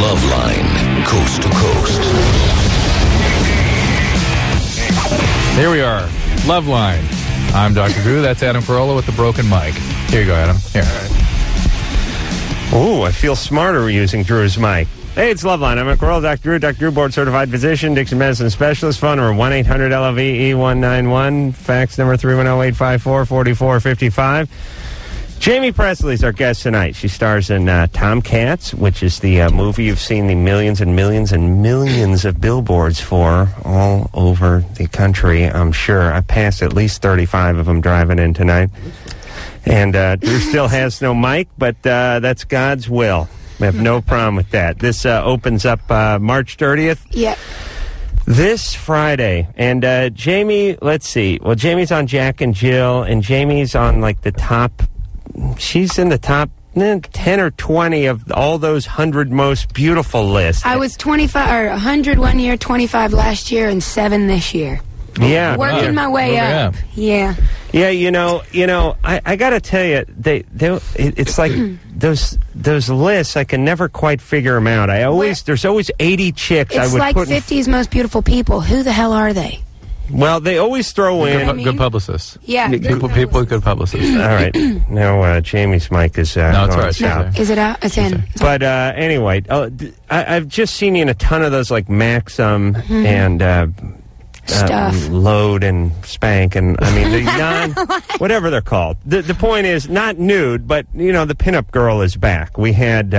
Loveline, coast to coast. Here we are, Loveline. I'm Dr. Drew. That's Adam Carolla with the broken mic. Here you go, Adam. Here. Ooh, I feel smarter using Drew's mic. Hey, it's Loveline. I'm Adam Carolla, Dr. Drew, Dr. Drew, board certified physician, addiction Medicine Specialist. Phone number 1 800 LOVE 191. Fax number 310 854 4455. Jamie Pressly's our guest tonight. She stars in uh, Tomcats, which is the uh, movie you've seen the millions and millions and millions of billboards for all over the country, I'm sure. I passed at least 35 of them driving in tonight. And uh, Drew still has no mic, but uh, that's God's will. We have no problem with that. This uh, opens up uh, March 30th. Yep. This Friday. And uh, Jamie, let's see. Well, Jamie's on Jack and Jill, and Jamie's on like the top, she's in the top eh, 10 or 20 of all those 100 most beautiful lists. I was 25 or 100 one year, 25 last year, and seven this year. yeah. Working my way Moving up. up. Yeah. Yeah, you know, you know, I, I got to tell you, they, they, it, it's like those those lists. I can never quite figure them out. I always Well- there's always eighty chicks I would like put. in- 50's most beautiful people. Who the hell are they? Well, they always throw Good, in. pu- mean? good publicists. Yeah. Good people, people with good publicists. All right, now uh, Jamie's mic is uh, No, it's going all right. south. She's Is it out? It's in. But uh, anyway, uh, d- I, have just seen you in a ton of those like Maxim and uh, Mm-hmm. Stuff. uh, Load and Spank, and I mean the non, whatever they're called. The the point is not nude, but you know the pinup girl is back. We had.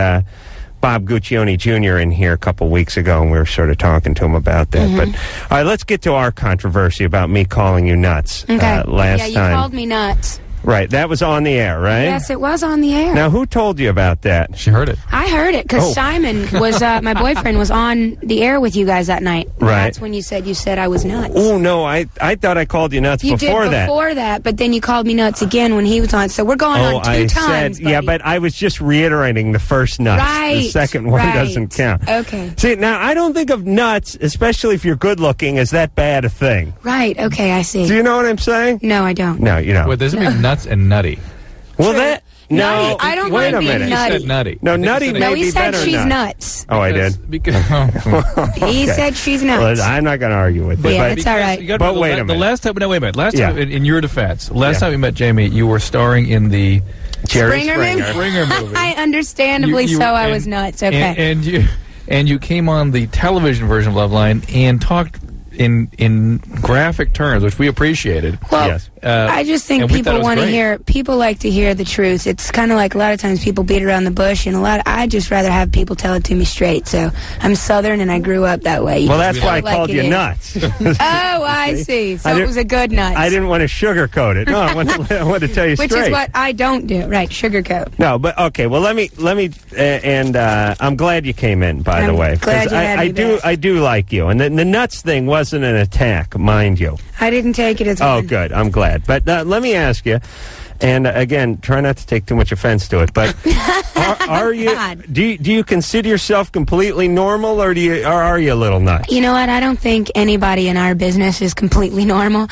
Bob Guccione Jr. in here a couple weeks ago, and we were sort of talking to him about that. Mm-hmm. But all right, let's get to our controversy about me calling you nuts Okay. uh, last yeah, you time. called me nuts. Right, that was on the air, right? Yes, it was on the air. Now, who told you about that? She heard it. I heard it because Oh. Simon was uh, my boyfriend was on the air with you guys that night. Right. That's when you said you said I was nuts. Oh no, I I thought I called you nuts you before did that. before that. but then you called me nuts again when he was on. So we're going Oh, on two I times. said, yeah, but I was just reiterating the first nuts. Right, The second one right. doesn't count. Okay. See, now I don't think of nuts, especially if you're good looking, as that bad a thing. right. Okay, I see. Do you know what I'm saying? no, I don't. No, you don't. Wait, there's something nuts and nutty. well, that no. Nutty, I don't wait mind a being minute. You nutty. said nutty. No, I think you nutty said may No, be he said better she's nuts. nuts. Oh, I did. Because, oh. He Okay. said she's Well, nuts. I'm not going to argue with Yeah, it. it's all right. You gotta But remember, wait the, a the minute. last time, no, wait a minute. Last Yeah. time, in, in your defense, last Yeah. time we met Jamie, you were starring in the But Jerry Springerman? Springer. Springer movie. I understandably You- you- so. I and- was nuts. Okay. And, and you and you came on the television version of Loveline and talked in in graphic terms, which we appreciated. well, Yes. Uh, I just think and we thought it people want to hear. People like to hear the truth. It's kind of like a lot of times people beat around the bush, and a lot. Of, I just rather have people tell it to me straight. So I'm Southern, and I grew up that way. You Well, that's why I like called you is. nuts. Oh, I see. So I it was a good nuts. I didn't want to sugarcoat it. No, I wanted, I wanted to tell you straight. Which straight. is what I don't do. Right, sugarcoat. No, but okay. Well, let me let me, uh, and uh, I'm glad you came in. By the I'm way, glad 'cause you I, had I me do back. I do like you, and the, the nuts thing wasn't an attack, mind you. I didn't take it as Oh, one. good. I'm glad. But uh, let me ask you, and uh, again, try not to take too much offense to it. But are, are you God. do you, do you consider yourself completely normal, or do you or are you a little nuts? You know what? I don't think anybody in our business is completely normal.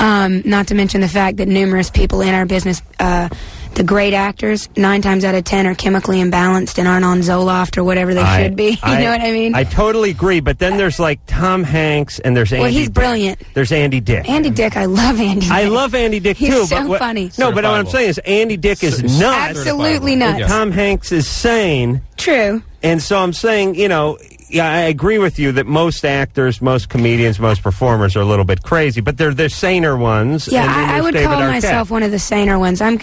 Um, not to mention the fact that numerous people in our business, uh, the great actors, nine times out of ten are chemically imbalanced and aren't on Zoloft or whatever they I- should be. You know what I mean? I totally agree. But then there's like Tom Hanks, and there's Andy. Dick. Well, he's Dick. brilliant. There's Andy Dick. Andy Dick, I love Andy. Dick. I love Andy Dick He's too. so but what, funny. No, but what I'm saying is Andy Dick is Cer- nuts. Absolutely Certifiable. nuts. Yes. Tom Hanks is sane, True. and so I'm saying, you know, yeah, I agree with you that most actors, most comedians, most performers are a little bit crazy, but they're the saner ones. Yeah, and then I, I there's would David call Arquette. myself one of the saner ones. I'm.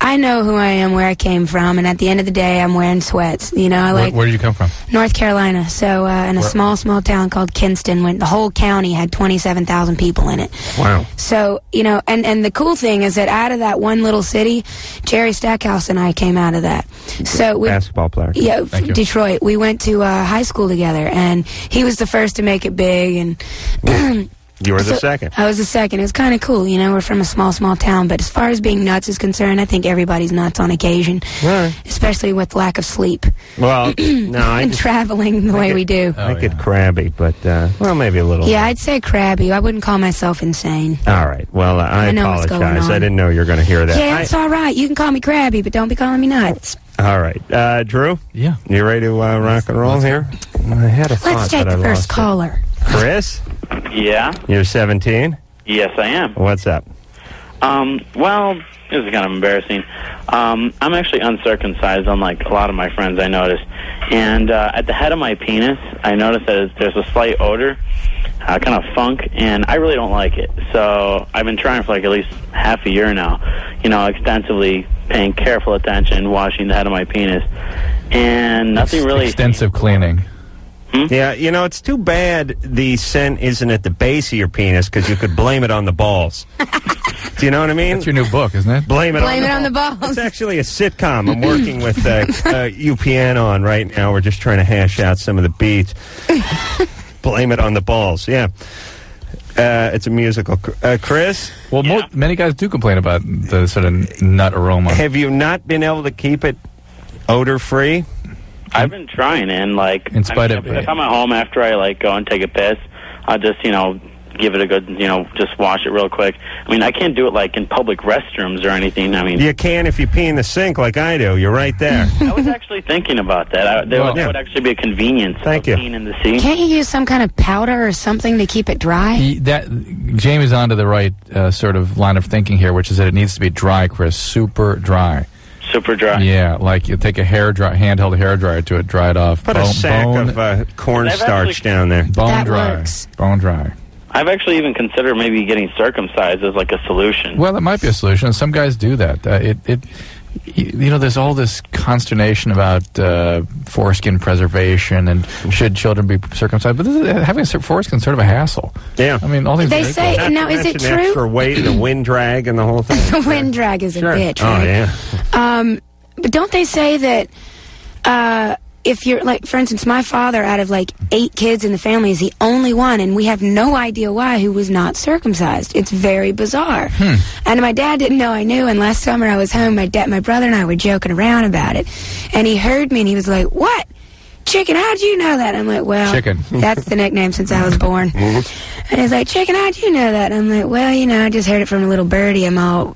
I know who I am, where I came from, and at the end of the day, I'm wearing sweats. You know, I Where, like where did you come from? North Carolina. So, uh, in a Where- small, small town called Kinston, when the whole county had 27,000 people in it. Wow. So, you know, and, and the cool thing is that out of that one little city, Jerry Stackhouse and I came out of that. So we, Basketball player. yeah, Thank f- you. Detroit. We went to uh, high school together, and he was the first to make it big, and You were the second. I was the second. It was kind of cool. You know, we're from a small, small town. But as far as being nuts is concerned, I think everybody's nuts on occasion, All right. especially with lack of sleep Well, no, I, and traveling the way get- we do. Oh, I get yeah. crabby, but uh, well, maybe a little. Yeah, I'd say crabby. I wouldn't call myself insane. All right. Well, I, I know what's going apologize. I didn't know you were going to hear that. yeah, I- it's all right. You can call me crabby, but don't be calling me nuts. all right, uh, Drew, Yeah. you ready to uh, rock and roll here? I had a thought, Let's take but I the first lost it. caller. Chris, Yeah, you're 17. yes, I am. What's up? Um, well, this is kind of embarrassing. Um, I'm actually uncircumcised, unlike a lot of my friends. I noticed, and uh, at the head of my penis, I noticed that there's a slight odor, uh, kind of funk, and I really don't like it. So I've been trying for like at least half a year now. You know, extensively paying careful attention, washing the head of my penis, and nothing Ex- really. Extensive cleaning. Yeah, you know, it's too bad the scent isn't at the base of your penis because you could blame it on the balls. Do you know what I mean? That's your new book, isn't it? Blame it Blame on it on the balls. balls. It's actually a sitcom. I'm working with uh, uh, UPN on right now. We're just trying to hash out some of the beats. Blame it on the balls. Yeah. Uh, it's a musical. Uh, Chris, Well, mo- Yeah. many guys do complain about the sort of nut aroma. have you not been able to keep it odor free? I've been trying, and like, In spite I of- mean, if I'm at home after I like go and take a piss, I'll just you know give it a good you know just wash it real quick. I mean, I can't do it like in public restrooms or anything. I mean, You can if you pee in the sink like I do. You're right there. I was actually thinking about that. I, there Well- would, Yeah. would actually be a convenience. Thank you. Being in the sea. Can't you use some kind of powder or something to keep it dry? He, that Jamie's onto the right uh, sort of line of thinking here, which is that it needs to be dry, Chris, super dry. Super dry. Yeah, like you take a hair dry, handheld hair dryer to it, dry it off. Put a bone, sack bone, of uh, cornstarch down there. bone That dry, works. bone dry. I've actually even considered maybe getting circumcised as like a solution. Well, that might be a solution. Some guys do that. Uh, it, it, y- you know, there's all this consternation about uh, foreskin preservation and should children be circumcised. But this is, having a foreskin is sort of a hassle. Yeah. I mean, all these They ridiculous. say- Not now, is it true? Extra weight, and the wind drag, and the whole thing. The wind drag is Sure. a bitch. Oh yeah. Um, but don't they say that uh, if you're like, for instance, my father, out of like eight kids in the family, is the only one, and we have no idea why, who was not circumcised. It's very bizarre. Hmm. And my dad didn't know I knew. And last summer I was home, my dad, my brother, and I were joking around about it, and he heard me, and he was like, "What?" Chicken, how'd you know that? I'm like, well, Chicken. That's the nickname since I was born. And he's like, Chicken, how'd you know that? I'm like, well, you know, I just heard it from a little birdie. I'm all,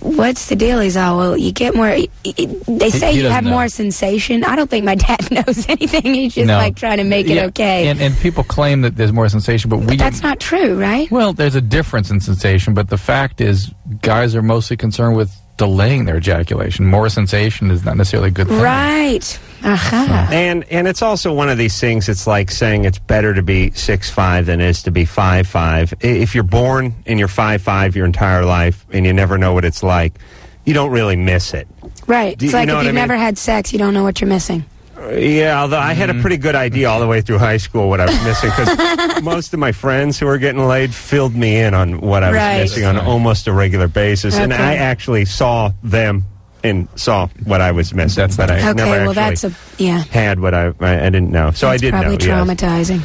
what's the deal? He's all, well, you get more, they say you have know. more sensation. I don't think my dad knows anything. He's just No. like trying to make it okay. And, and people claim that there's more sensation, but we. That's not true, right? Well, there's a difference in sensation, but the fact is, guys are mostly concerned with delaying their ejaculation. More sensation is not necessarily a good thing. Right. Aha. And and it's also one of these things. It's like saying it's better to be six five than it is to be five five. If you're born and you're five five your entire life and you never know what it's like, you don't really miss it. Right. Do It's you like know if you've I mean? never had sex, you don't know what you're missing. Yeah, although I had a mm-hmm. pretty good idea all the way through high school what I was missing because most of my friends who were getting laid filled me in on what I was Right. missing on almost a regular basis, and I actually saw them and saw what I was missing. That's but I nice. Okay, never well, actually that's a, yeah. had what I I, I didn't know. So I did probably know. yes. traumatizing.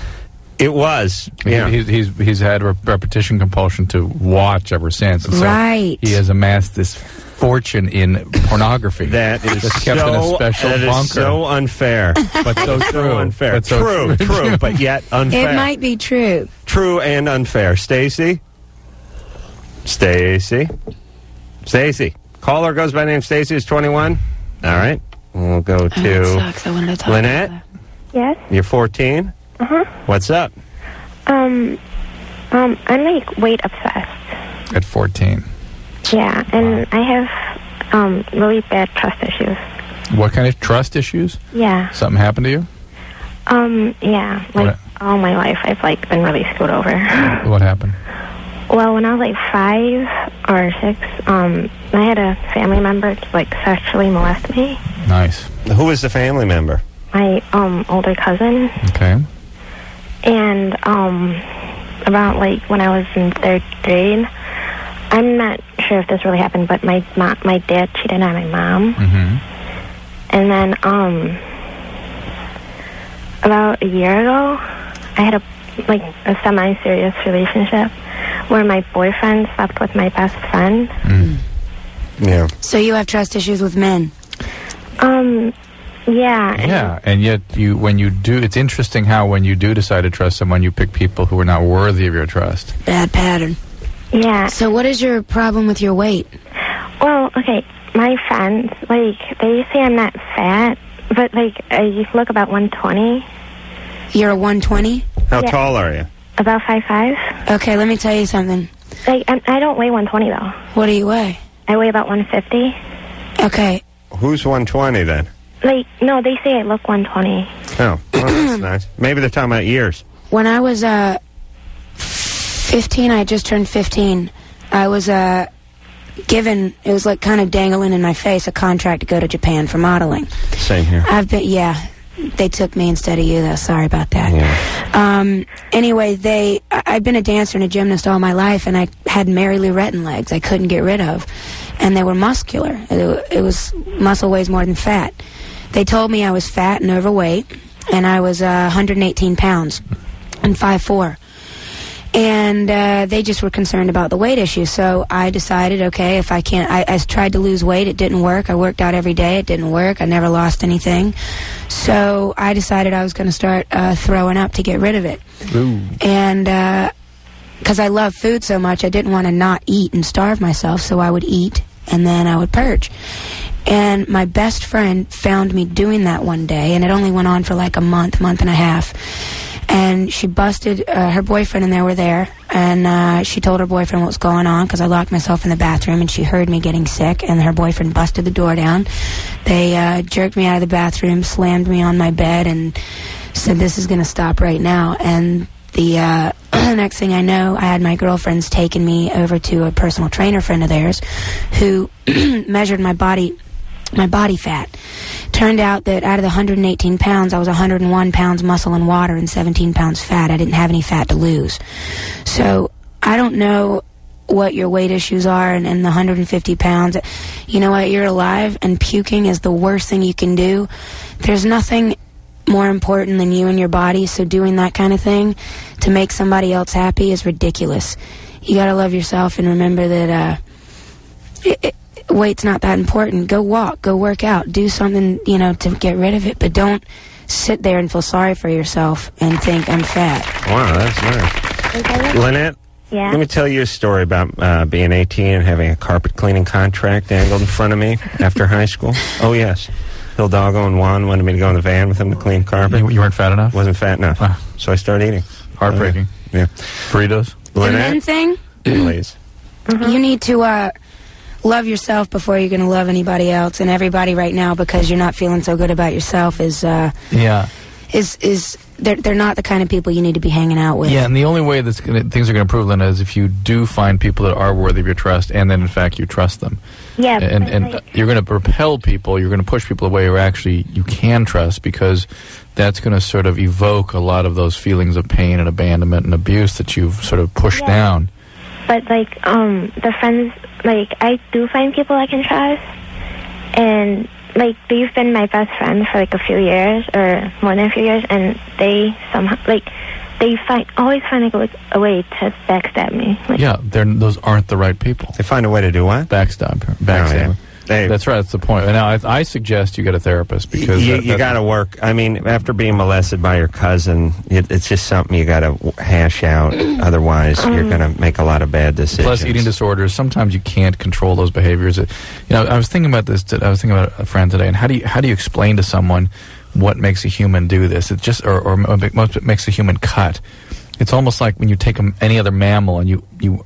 It was. He- Yeah. He's, he's, he's had rep- repetition compulsion to watch ever since. And so Right. He has amassed this fortune in pornography. That is That's kept so, in a special that is bunker. so unfair. but so so true. unfair. But so true, true, but yet unfair. It might be true. True and unfair. Stacy? Stacy? Stacy. Caller goes by name Stacy is 21. All right. We'll go Oh, to sucks. I wanted to talk Lynette. about Yes. You're 14. Uh-huh. What's up? Um, um, I'm like weight obsessed. At 14. Yeah, and I have um really bad trust issues. What kind of trust issues? Yeah. Something happened to you? Um, yeah. Like What? all my life, I've like been really screwed over. What happened? Well, when I was like five or six, um, I had a family member like sexually molest me. Nice. Who was the family member? My um older cousin, Okay. and um, about like when I was in third grade. I'm not sure if this really happened, but my mo- my dad cheated on my mom. hmm And then, um, about a year ago, I had a like a semi-serious relationship where my boyfriend slept with my best friend. Yeah. So you have trust issues with men. Um, yeah. and- Yeah, and yet you when you do, it's interesting how when you do decide to trust someone, you pick people who are not worthy of your trust. Bad pattern. Yeah. So what is your problem with your weight? Well, okay, my friends, like, they say I'm not fat, but, like, I look about 120, You're a 120? How Yeah. tall are you? about five five. Okay, let me tell you something. Like, I, I don't weigh 120, though. What do you weigh? I weigh about 150. Okay, Who's 120 then? Like, no, they say I look 120. Oh, well, that's nice. Maybe they're talking about years. when I was uh 15, I just turned 15. I was uh given it was like kind of dangling in my face a contract to go to Japan for modeling. Same here. I've been yeah, they took me instead of you though. Sorry about that. Yeah. Um, anyway, they I- I've been a dancer and a gymnast all my life, and I had Mary Lou Retton legs. I couldn't get rid of, and they were muscular. It, it was muscle weighs more than fat. They told me I was fat and overweight, and I was uh, 118 pounds and 5'4". And uh, they just were concerned about the weight issue. So I decided, okay, if I can't, I, I tried to lose weight. It didn't work. I worked out every day. It didn't work. I never lost anything. So I decided I was going to start uh, throwing up to get rid of it. And because I love food so much, I didn't want to not eat and starve myself. So I would eat and then I would purge. And my best friend found me doing that one day, and it only went on for like a month, month and a half. And she busted uh, her boyfriend, and they were there. And uh, she told her boyfriend what was going on because I locked myself in the bathroom, and she heard me getting sick. And her boyfriend busted the door down. They uh, jerked me out of the bathroom, slammed me on my bed, and said, "This is going to stop right now." And the uh, next thing I know, I had my girlfriends taking me over to a personal trainer friend of theirs, who measured my body my body fat. Turned out that out of the 118 pounds, I was 101 pounds muscle and water and 17 pounds fat. I didn't have any fat to lose. So I don't know what your weight issues are and, and the 150 pounds. You know what? You're alive, and puking is the worst thing you can do. There's nothing more important than you and your body, so doing that kind of thing to make somebody else happy is ridiculous. You gotta love yourself and remember that, uh, it, it, weight's not that important. Go walk, go work out, do something, you know, to get rid of it, but don't sit there and feel sorry for yourself and think I'm fat. Wow, that's nice. Lynette, Yeah. let me tell you a story about uh, being 18 and having a carpet cleaning contract dangled in front of me after high school. Oh, yes. Hildago and Juan wanted me to go in the van with them to clean carpet. You, you weren't fat enough. Wasn't fat enough. Ah. So I started eating. Heartbreaking. Yeah. Burritos. The men Lynette, thing, please. you need to uh, love yourself before you're going to love anybody else. And everybody right now, because you're not feeling so good about yourself, is uh, Yeah. is is they're they're not the kind of people you need to be hanging out with. Yeah, and the only way that things are going to improve, Linda, is if you do find people that are worthy of your trust, and then in fact you trust them. Yeah. and and like, you're going to repel people. You're going to push people away who actually you can trust because that's going to sort of evoke a lot of those feelings of pain and abandonment and abuse that you've sort of pushed Yeah. down. but like um the friends like I do find people I can trust and like they've been my best friend for like a few years or more than a few years and they somehow like they find always find like, a- a way to backstab me. Like, Yeah, they're, those aren't the right people. They find a way to do what? Backstab, Oh, backstab. yeah. They- That's right. That's the point. Now, I, I suggest you get a therapist because you, that- you got to work. I mean, after being molested by your cousin, it, it's just something you got to hash out. Otherwise, you're going to um. make a lot of bad decisions. Plus, eating disorders. Sometimes you can't control those behaviors. It, you know, I was thinking about this. I was thinking about a friend today, and how do you how do you explain to someone what makes a human do this? It just or, or what makes a human cut. It's almost like when you take a, any other mammal and you you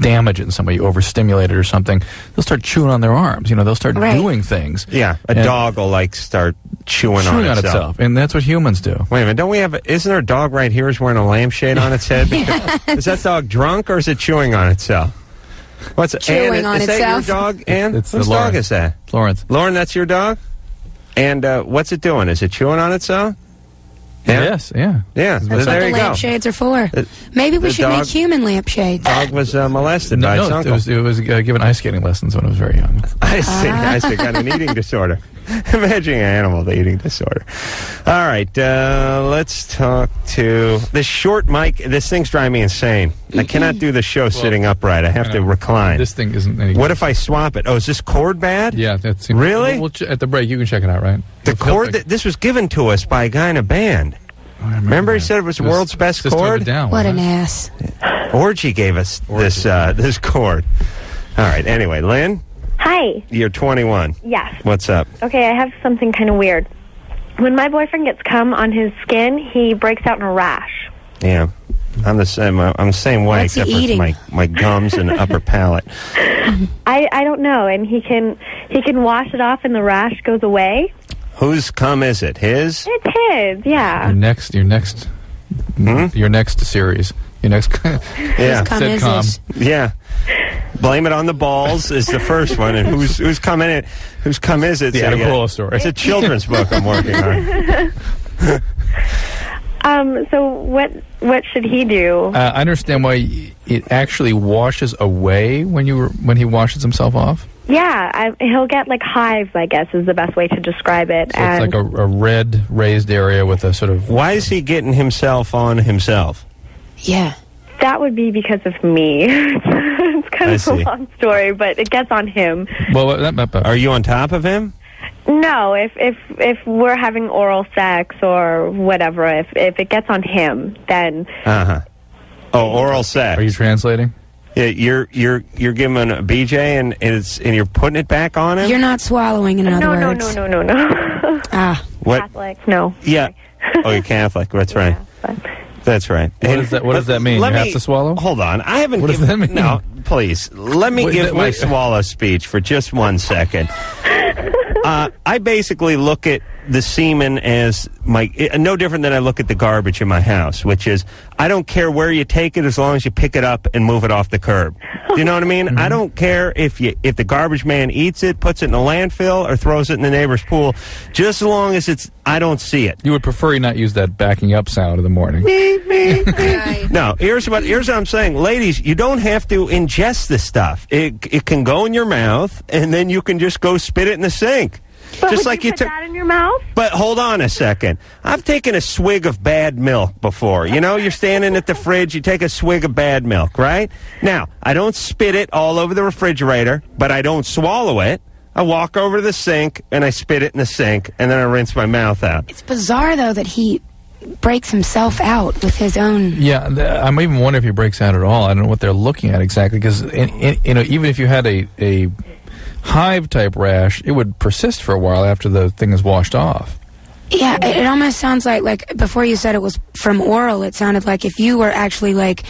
damage it in some way, you overstimulate it or something. They'll start chewing on their arms. You know, they'll start Right. doing things. Yeah, a And- dog will like start chewing, chewing on, itself. and that's what humans do. Wait a minute, don't we have? Isn't there a dog right here is wearing a lampshade on its head? is that dog drunk or is it chewing on itself? What's it? Chewing Ann, on is itself. that your dog, Ann? It's Whose the dog is that? Lawrence, Lauren, that's your dog. And uh, what's it doing? Is it chewing on itself? Yeah? Yes, yeah. Yeah, That's there what the you go. lampshades are for. The- Maybe we the should dog- make human lampshades. Dog was uh, molested No, by its no, it uncle. was, it was uh, given ice skating lessons when I was very young. I see. I see. Got an eating disorder. Imagine an animal with an eating disorder. All right, uh, let's talk to this short mic. This thing's driving me insane. I cannot do the show sitting upright. I have I to recline. This thing isn't any what if I swap it? Oh, is this cord bad? Yeah, that's Really? We'll, we'll ch- at the break, you can check it out, right? The He'll cord. That, this was given to us by a guy in a band. I Remember he said it was the It world's best system of a cord? Down, What an it? ass. Orgy gave us this uh, this cord. All right. Anyway, Lynn, Hi. you're 21. Yes. What's up? Okay, I have something kind of weird. When my boyfriend gets cum on his skin, he breaks out in a rash. Yeah. I'm the same. uh, I'm the same way, What's except for my my gums and upper palate. I I don't know, and he can he can wash it off, and the rash goes away. Whose cum is it? His? It's his, yeah. Your next, your next, Hmm? your next series, your next. Yeah. Cum is Sitcom. this? Yeah. Blame it on the balls is the first one, and who's who's cum in it? Whose cum is it? The So, Adam yeah, Carolla story. It's a children's book I'm working on. Um. So what what should he do? Uh, I understand why it actually washes away when you when he washes himself off. Yeah, I, he'll get like hives. I guess is the best way to describe it. So and it's like a, a red raised area with a sort of. Why is he getting himself on himself? Yeah. that would be because of me. it's kind I of see. a long story, but it gets on him. Well, that, that, that- Are you on top of him? No, if if if we're having oral sex or whatever, if if it gets on him, then Uh huh. Oh, oral sex. are you translating? Yeah, you're you're you're giving a BJ and it's and you're putting it back on him. You're not swallowing, in other no, no, words. no, no, no, no. Ah. what? Catholic, no. Yeah. Oh, you're Catholic. That's right. Yeah, That's right. What And does that- what does that mean? let You have to swallow? Hold on. I haven't What does that mean? No, please. Let me Wait, give that- my swallow speech for just one second. Uh, I basically look at the semen as my uh, no different than I look at the garbage in my house, which is I don't care where you take it as long as you pick it up and move it off the curb. Do you know what I mean? Mm-hmm. I don't care if you if the garbage man eats it, puts it in a landfill, or throws it in the neighbor's pool, just as long as it's I don't see it. You would prefer you not use that backing up sound in the morning. Me me. No, here's what here's what I'm saying, ladies. You don't have to ingest this stuff. It it can go in your mouth, and then you can just go spit it in the sink. But just would like you you took. that in your mouth? But hold on a second. I've taken a swig of bad milk before. You know, you're standing at the fridge, you take a swig of bad milk, right? Now, I don't spit it all over the refrigerator, but I don't swallow it. I walk over to the sink and I spit it in the sink, and then I rinse my mouth out. It's bizarre, though, that he breaks himself out with his own. Yeah, I'm even wondering if he breaks out at all. I don't know what they're looking at exactly because you know even if you had a a hive type rash, it would persist for a while after the thing is washed off. Yeah, it, it almost sounds like like before you said it was from oral. It sounded like if you were actually like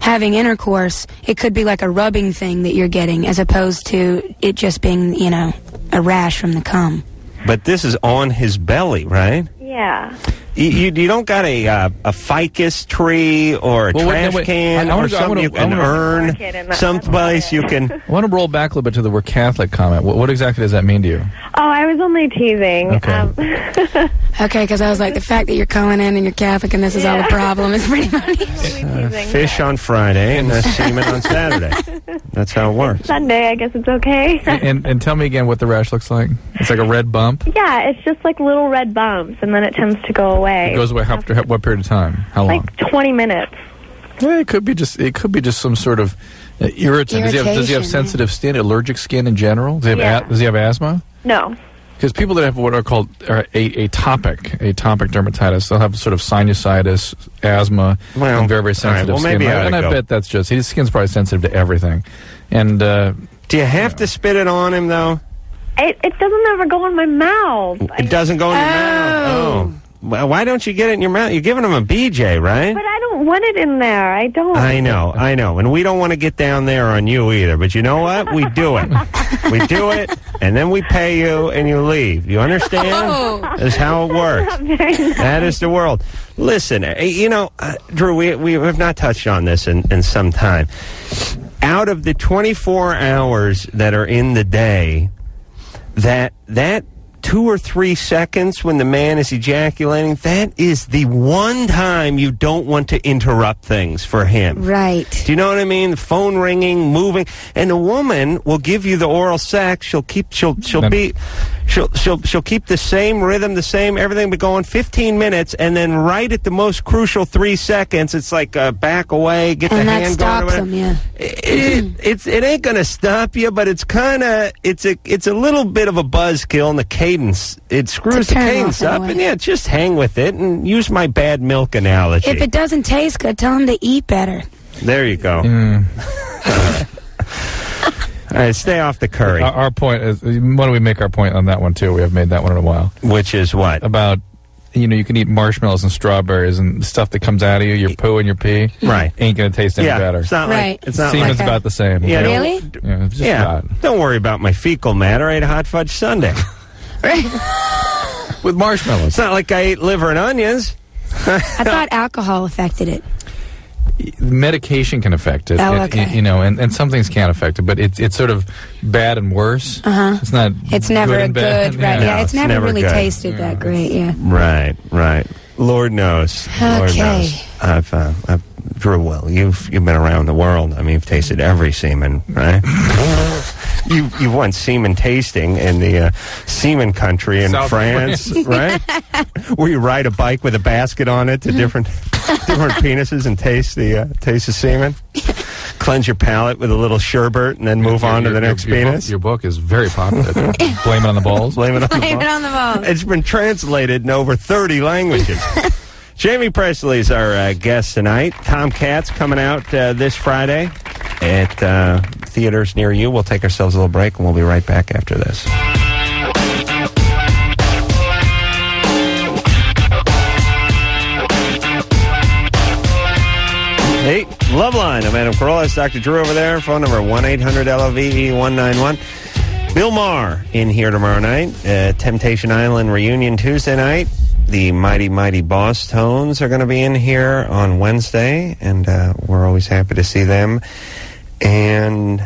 having intercourse, it could be like a rubbing thing that you're getting, as opposed to it just being you know a rash from the cum. But this is on his belly, right? Yeah. You, you, you don't got a uh, a ficus tree or a Well, trash no, wait. can I- I or go- something wanna- you can wanna- earn, Mark it in that- someplace you can. I want to roll back a little bit to the word Catholic comment. What, what exactly does that mean to you? Oh, I was only teasing. Okay. Um, Okay, because I was like the fact that you're calling in and you're Catholic and this is all a problem is pretty funny. totally teasing. Fish on Friday and the semen on Saturday. That's how it works. Sunday, I guess it's okay. and and tell me again what the rash looks like. It's like a red bump. yeah, it's just like little red bumps, and then it tends to go away. It goes away after what period of time? How long? like 20 minutes. Yeah, it could be just it could be just some sort of uh, irritant. Does he have does he have sensitive skin, allergic skin in general? Does he have Yeah. a, does he have asthma? No. Because people that have what are called uh, a, atopic atopic dermatitis, they'll have sort of sinusitis, asthma, Well, and very very all right, sensitive well, skin. maybe I ought and I go. bet that's just his skin's probably sensitive to everything. And uh, Do you have to spit it on him though? It, it doesn't ever go in my mouth. It doesn't go in your mouth. Oh. Oh. Well, why don't you get it in your mouth? You're giving him a BJ, right? But I don't want it in there. I don't. I know, I know. And we don't want to get down there on you either. But you know what? We do it. we do it, and then we pay you, and you leave. You understand? Oh. That's how it works. That is the world. Listen, eh, you know, uh, Drew, we, we have not touched on this in, in some time. Out of the 24 hours that are in the day, that that two or three seconds when the man is ejaculating, that is the one time you don't want to interrupt things for him. Right. Do you know what I mean? The phone ringing, moving, and a woman will give you the oral sex. She'll keep. She'll. She'll Then- be. She'll. She'll. She'll keep the same rhythm, the same everything, but going 15 minutes, and then right at the most crucial three seconds, it's like uh, back away, get And the that hand stops going. them, yeah. It, it's it ain't gonna stop you, but it's kind of it's a it's a little bit of a buzzkill, and the cadence it screws the cadence off in a up, and yeah, just hang with it and use my bad milk analogy. If it doesn't taste good, tell them to eat better. there you go. Mm. All right, stay off the curry, Our, our point is, why don't we make our point on that one too? We haven't made that one in a while. which is what About, you know, you can eat marshmallows and strawberries and stuff that comes out of you, your poo and your pee. Right. Ain't going to taste any yeah, better. it's not Right. like it's not Semen's like that. about the same. yeah, Really? Yeah, it's just yeah. not. Don't worry about my fecal matter. I ate a hot fudge sundae. With marshmallows. it's not like I ate liver and onions. I thought alcohol affected it. Medication can affect it. Oh, It- okay. you know, and, and some things can't affect it, but it's it's sort of bad and worse. Uh-huh. It's not. It's never good a and good, right? Yeah, No, it's, it's never, never really good. tasted that great. Yeah. Right, right. Lord knows. Lord Okay. knows. I've, uh, I've Drew. Well, you've you've been around the world. I mean, you've tasted every semen, right? you you've won semen tasting in the uh, semen country in South France, right? Where you ride a bike with a basket on it to different different penises and taste the uh, taste of semen. Cleanse your palate with a little sherbet and then move Your- on to the next your, your penis. Book, your book is very popular. Blame it on the balls. Blame it on the Blame ball. it on the balls. It's been translated in over 30 languages. Jamie Pressly's our uh, guest tonight. Tomcats coming out uh, this Friday at uh, theaters near you. We'll take ourselves a little break and we'll be right back after this. Hey, Loveline. I'm Adam Carolla. It's Dr. Drew over there. Phone number 1 800 LOVE 191. Bill Maher in here tomorrow night. Uh, Temptation Island reunion Tuesday night. The Mighty Mighty Bosstones are going to be in here on Wednesday, and uh, we're always happy to see them. And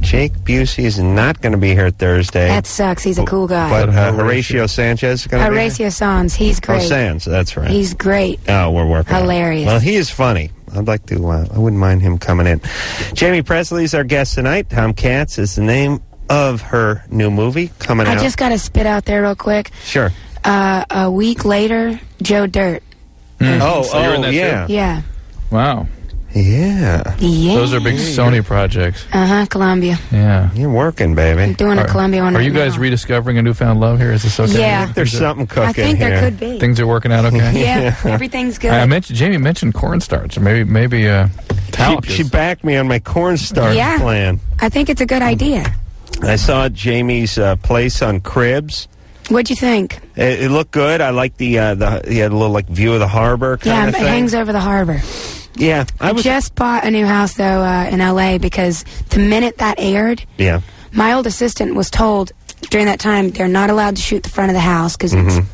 Jake Busey is not going to be here Thursday. That sucks. He's a cool guy. but uh, Horatio Sanchez is going to be here. Horatio Sanz, he's Oh, great. Sands, that's right. He's great. Oh, we're working. on. Hilarious. Well, he is funny. I'd like to. Uh, I wouldn't mind him coming in. Jamie Pressly's our guest tonight. Tomcats is the name of her new movie coming I out. just got to spit out there real quick. sure. Uh, a week later, Joe Dirt. Oh, So you're in oh, that yeah, Yeah. Wow, yeah. Yeah. those are big Sony projects. Uh huh. Columbia. Yeah. You're working, baby. Doing a Columbia one Are right you guys now. rediscovering a newfound love here? Is this okay? Yeah. There's something cooking I think here. there could be. Things are working out okay. yeah, everything's good. I mentioned Jamie mentioned cornstarch. or Maybe maybe uh, She, she backed me on my cornstarch Yeah. plan. I think it's a good idea. I saw Jamie's uh, place on Cribs. What'd you think? It, it looked good. I like the uh, the he had a little like view of the harbor kind Yeah, of it thing. hangs over the harbor. Yeah, I I just bought a new house though uh, in LA because the minute that aired, yeah, my old assistant was told during that time they're not allowed to shoot the front of the house because Mm-hmm. it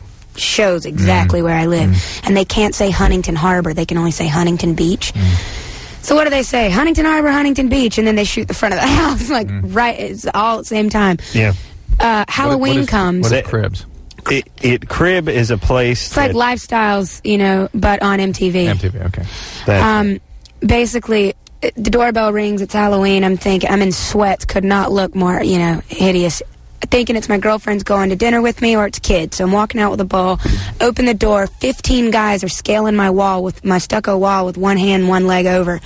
shows exactly where I live, and they can't say Huntington Harbor; they can only say Huntington Beach. So what do they say? Huntington Harbor, Huntington Beach, and then they shoot the front of the house like right. It's all at the same time. yeah. Uh, What- Halloween what is- comes. What It- is cribs? It, it crib is a place. it's like lifestyles, you know, but on MTV. MTV. Okay. Um, basically, it- the doorbell rings. It's Halloween. I'm thinking I'm in sweats. Could not look more, you know, hideous. Thinking it's my girlfriend's going to dinner with me, or it's kids. So I'm walking out with a bowl. Open the door. Fifteen guys are scaling my wall with my stucco wall with one hand, one leg over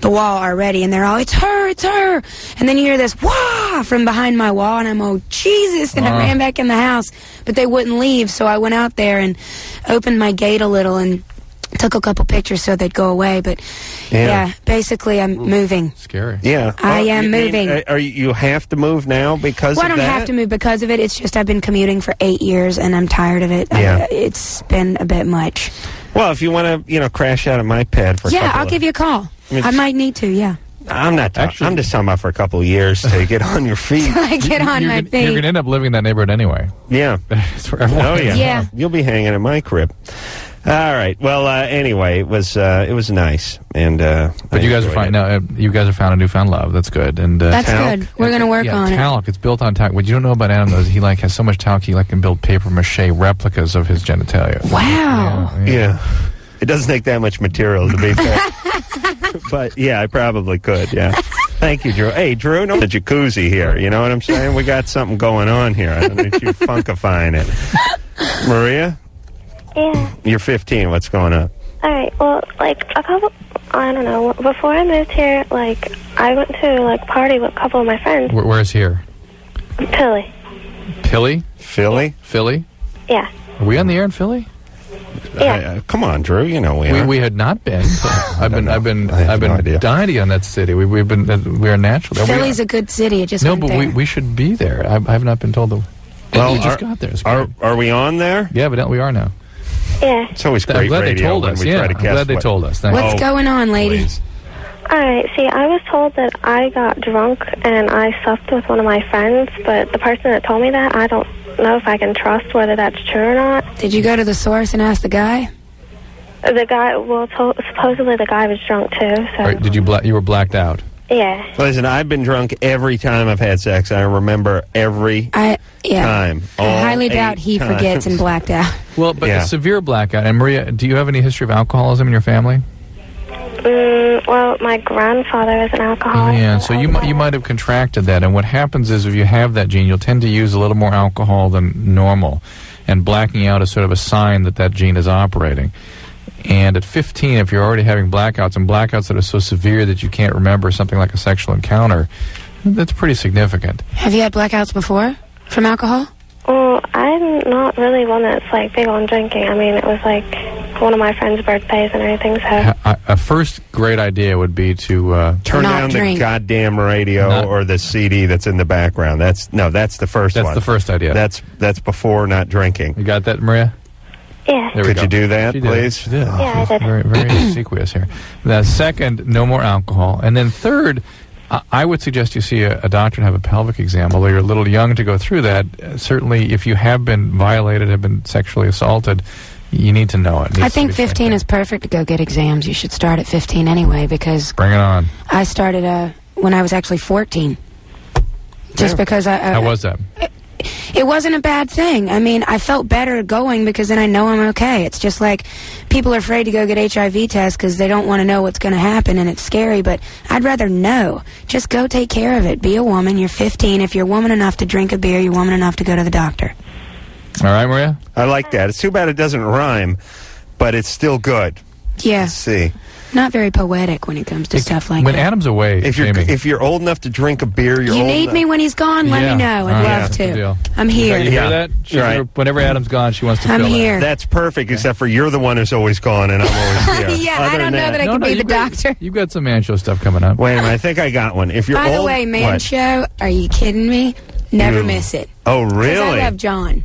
the wall already, and they're all, "It's her! It's her!" And then you hear this "wah" from behind my wall, and I'm, "Oh Jesus!" And I Ah. ran back in the house, but they wouldn't leave. So I went out there and opened my gate a little and took a couple pictures so they'd go away. But Yeah. yeah, basically I'm moving. Scary. yeah, I am you mean, moving. uh, are you, you have to move now because Well, I don't that? have to move because of it. It's just I've been commuting for eight years and I'm tired of it. Yeah. I, it's been a bit much. Well, if you want to, you know, crash out of my pad for a yeah, couple I'll of- give you a call. mean, I might need to. Yeah, I'm not. Talking, Actually- I'm just talking about for a couple of years to get on your feet. I get on you're my gonna, You're gonna end up living in that neighborhood anyway. Yeah. It's where everyone Oh yeah. Yeah. You'll be hanging in my crib. All right. Well, uh, anyway, it was uh, it was nice, and uh, But I you guys are enjoyed fine it. now. Uh, you guys have found a newfound love. That's good. And uh, That's talc? good. We're going to work yeah, on it. talc. It's built on talc. What you don't know about Adam though is he like has so much talc he like can build paper mache replicas of his genitalia. Wow. Yeah. It doesn't take that much material to be fair. but yeah, I probably could. Yeah. Thank you, Drew. Hey, Drew, no the jacuzzi here. You know what I'm saying? We got something going on here. I don't need you funkifying it. Maria, Yeah. you're 15. What's going on? All right. Well, like a couple. I don't know. Before I moved here, like I went to like party with a couple of my friends. Where, where's here? Philly. Philly? Philly? Philly? Yeah. Are we on the air in Philly? Yeah. Uh, come on, Drew. You know we We, we had not been. I've been. I've been. I have I've no been idea. dying on that city. We, we've been. Uh, we are natural. Philly's a good city. It just no, but there. we, we should be there. I, I have not been told the. Well, we just are- got there. It's are, great. are we on there? yeah, but we are now. Yeah. It's always I'm great glad they radio told when us. we Yeah, try to I'm glad they what- told us. Thank What's Oh, going on, lady? Please. All right. See, I was told that I got drunk and I slept with one of my friends, but the person that told me that, I don't know if I can trust whether that's true or not. Did you go to the source and ask the guy? The guy, well, to- supposedly the guy was drunk too. So All right, did you? Bla- you were blacked out. Yeah. Listen, I've been drunk every time I've had sex. I remember every I yeah. time. I highly doubt he times. forgets and blacked out. Well, but Yeah. a severe blackout. And Maria, do you have any history of alcoholism in your family? Mm, well, my grandfather is an alcoholic. Yeah, so you might you might have contracted that, and what happens is if you have that gene, you'll tend to use a little more alcohol than normal, and blacking out is sort of a sign that that gene is operating. And at 15, if you're already having blackouts and blackouts that are so severe that you can't remember something like a sexual encounter, that's pretty significant. Have you had blackouts before from alcohol? Well, I'm not really one that's like big on drinking. I mean, it was like one of my friend's birthdays and everything. So A, a first great idea would be to uh, Turn Not down drink. the goddamn radio Not- or the CD that's in the background. That's no, that's the first that's one. the first idea. That's that's before not drinking. you got that, Maria? Yeah. There we Could go. you do that, She did. please? She did. Yeah, I She's did. Very, very obsequious here. The second, no more alcohol, and then third, I- I would suggest you see a, a doctor and have a pelvic exam. Although you're a little young to go through that, uh, certainly if you have been violated, have been sexually assaulted, you need to know it. It I think 15 is perfect to go get exams. You should start at 15 anyway because. Bring it on. I started uh, when I was actually 14. Just Yeah. because I, I How was that? it wasn't a bad thing. I mean, I felt better going because then I know I'm okay. It's just like people are afraid to go get HIV tests because they don't want to know what's going to happen and it's scary, but I'd rather know. Just go take care of it. Be a woman. You're 15. If you're woman enough to drink a beer, you're woman enough to go to the doctor. All right, Maria? I like that. It's too bad it doesn't rhyme, but it's still good. Yeah, Let's see. Not very poetic when it comes to stuff like that. when that. Adam's away, If you're Amy, if you're old enough to drink a beer, you're you old need enough- me when he's gone, let Yeah. me know. I'd All right, love that's a good to. I'm here. you hear Yeah. that? She's Right. never- whenever Adam's gone, she wants to I'm fill in. here. That's perfect, except for you're the one who's always gone and I'm always here. Yeah, I don't know that I No, could no, be the got- doctor. You've got some man show stuff coming up. Wait a minute, I think I got one. If you're By old, the way, man what? show, are you kidding me? Never You- miss it. Oh really? I love John.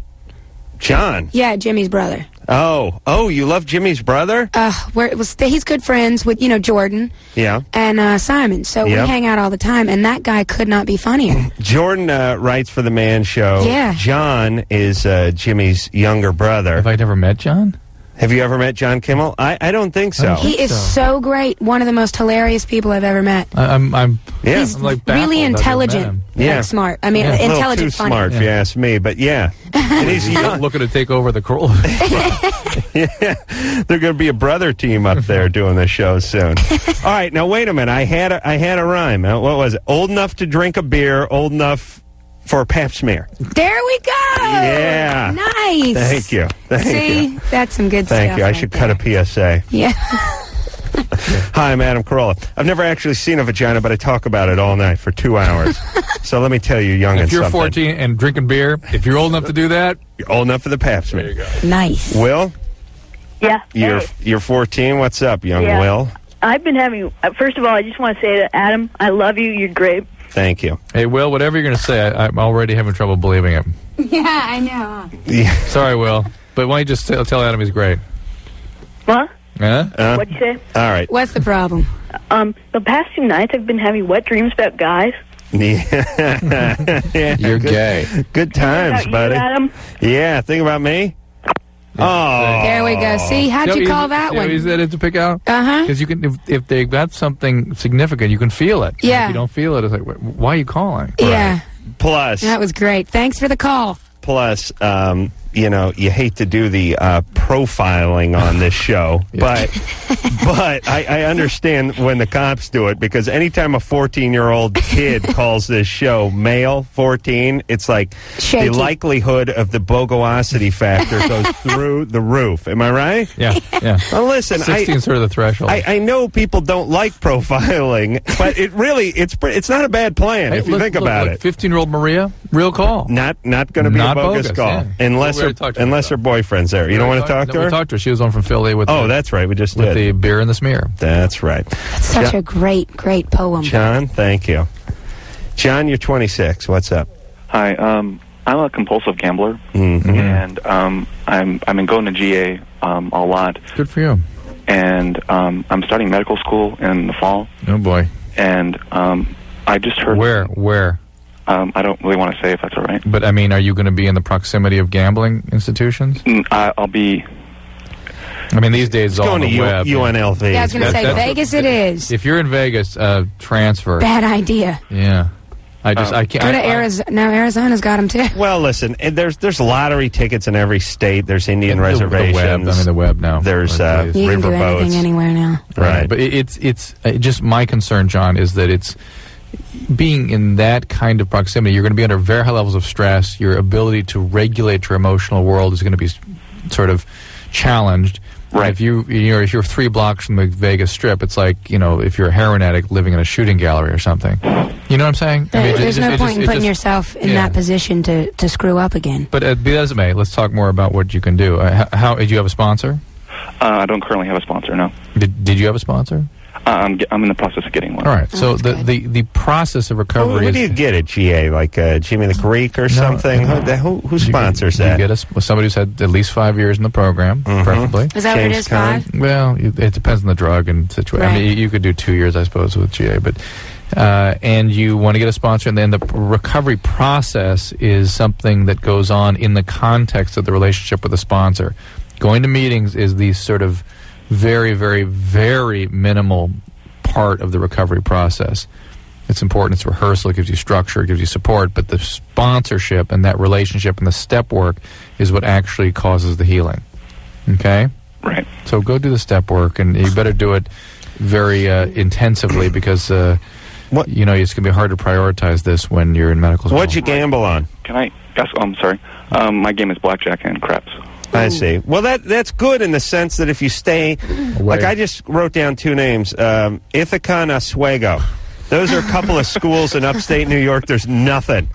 John. Yeah, Jimmy's brother. Oh, oh, you love Jimmy's brother? Uh, where it was he's good friends with you know Jordan Yeah. and uh, Simon, so Yep. we hang out all the time. And that guy could not be funnier. Jordan uh, writes for the Man Show. Yeah. John is uh, Jimmy's younger brother. Have I never met John? Have you ever met John Kimmel? I, I don't think so. he is so great, one of the most hilarious people I've ever met. I, I'm, I'm, yeah. He's I'm like really I've never met intelligent. Yeah. like smart. I mean, Yeah. intelligent, too funny. smart, if you ask me. But yeah, and he's young. looking to take over the crawl. They're going to be a brother team up there doing the show soon. All right, now wait a minute. I had a, I had a rhyme. Uh, what was it? Old enough to drink a beer, old enough for a pap smear. There we go. Yeah. nice. Thank you. Thank See, you. that's some good Thank stuff. Thank you. I right should there. cut a PSA. Yeah. Hi, I'm Adam Carolla. I've never actually seen a vagina, but I talk about it all night for two hours. so let me tell you, young if you're something. 14 and drinking beer, if you're old enough to do that, You're old enough for the pap smear. there you go. nice. Will, Yeah. you're Hey, you're 14. What's up, young Yeah. Will? I've been having. Uh, first of all, I just want to say that Adam, I love you. You're great. Thank you. Hey, Will, whatever you're going to say, I, I'm already having trouble believing it. Yeah, I know. Yeah. Sorry, Will. But why don't you just tell, tell Adam he's great? What? Huh? Uh, What'd you say? all right. What's the problem? Um, the past two nights I've been having wet dreams about guys. Yeah. Yeah, You're good, gay. Good times, about buddy. you, Adam. Yeah, think about me. Oh, There we go. See, how'd See you call easy- that see how one? easy that is to pick out? Uh huh. Because you can, if, if they got something significant, you can feel it. And Yeah. If you don't feel it, it's like, why are you calling? Yeah, Plus, that was great. Thanks for the call. plus, um, you know, you hate to do the uh, profiling on this show, but but I, I understand when the cops do it because anytime a 14 year old kid calls this show male 14, it's like Shaky. the likelihood of the bogosity factor goes through the roof. Am I right? Yeah, yeah. Well, listen, I, 16 sort of the threshold. I, I know people don't like profiling, but it really it's it's not a bad plan Hey, if you think look, about look, it. 15 year old Maria, real call. Not not going to be Not a bogus, bogus, call yeah. unless her to unless her boyfriend's there. You don't want to talk to her? We talked to her. She was on from Philly with oh, the, that's right. We just with did. the beer and the smear. That's right. Such Ja- a great, great poem. John, thank you. John, you're 26. What's up? Hi, um, I'm a compulsive gambler, Mhm. and um, I'm I've been going to GA um, a lot, Good for you. and um, I'm starting medical school in the fall, Oh boy. and um, I just heard Where? Where? Um, I don't really want to say if that's all right. But I mean, are you going to be in the proximity of gambling institutions? Mm, I, I'll be. I mean, these days it's all Going on to the U- web. UNLV. Yeah, I was going to say that's- Vegas. It is If you're in Vegas, uh, transfer. bad idea. Yeah. I just Um, I can't. Go to I- I- Arizona. Now Arizona's got them too. Well, listen, and there's there's lottery tickets in every state. There's Indian the- the reservations. web. I mean, the web now. There's, Let's uh, say. You can do Riverboats. anything anywhere now. Right. But it, it's it's uh, just my concern, John, is that it's being in that kind of proximity. You're going to be under very high levels of stress. Your ability to regulate your emotional world is going to be sort of challenged. And Right. If you you know if you're three blocks from the Vegas Strip, it's like you know if you're a heroin addict living in a shooting gallery or something. You know what I'm saying? I mean, There's just- no it point just- in putting just- yourself in yeah. that position to, to screw up again. But uh, be that as it may, let's talk more about what you can do. Uh, h- how did you have a sponsor? Uh, I don't currently have a sponsor. No, Did, did you have a sponsor? Uh, I'm I'm in the process of getting one. All right. Oh, so the, the, the process of Who, recovery who is do you get at GA? Like uh, Jimmy the Greek or something? Who, the- who, who You- sponsors you that? get us somebody who's had at least five years in the program, Mhm. preferably. Is that what it James is, Caan? five? Well, you- it depends on the drug and situation. I Right. mean, you- you could do two years, I suppose, with GA, but uh, and you want to get a sponsor, and then the recovery process is something that goes on in the context of the relationship with the sponsor. Going to meetings is the sort of very, very, very minimal part of the recovery process. It's important. It's rehearsal. It gives you structure. It gives you support. But the sponsorship and that relationship and the step work is what actually causes the healing. Okay? Right. So go do the step work, and you better do it very uh, intensively because uh, What- you know it's going to be hard to prioritize this when you're in medical school. What'd you gamble on? Can I? Guess, oh, I'm sorry. Um, my game is blackjack and craps. I see. Well, that that's good in the sense that if you stay, like I just wrote down two names, um, Ithaca and Oswego. Those are a couple of schools in upstate New York. There's nothing.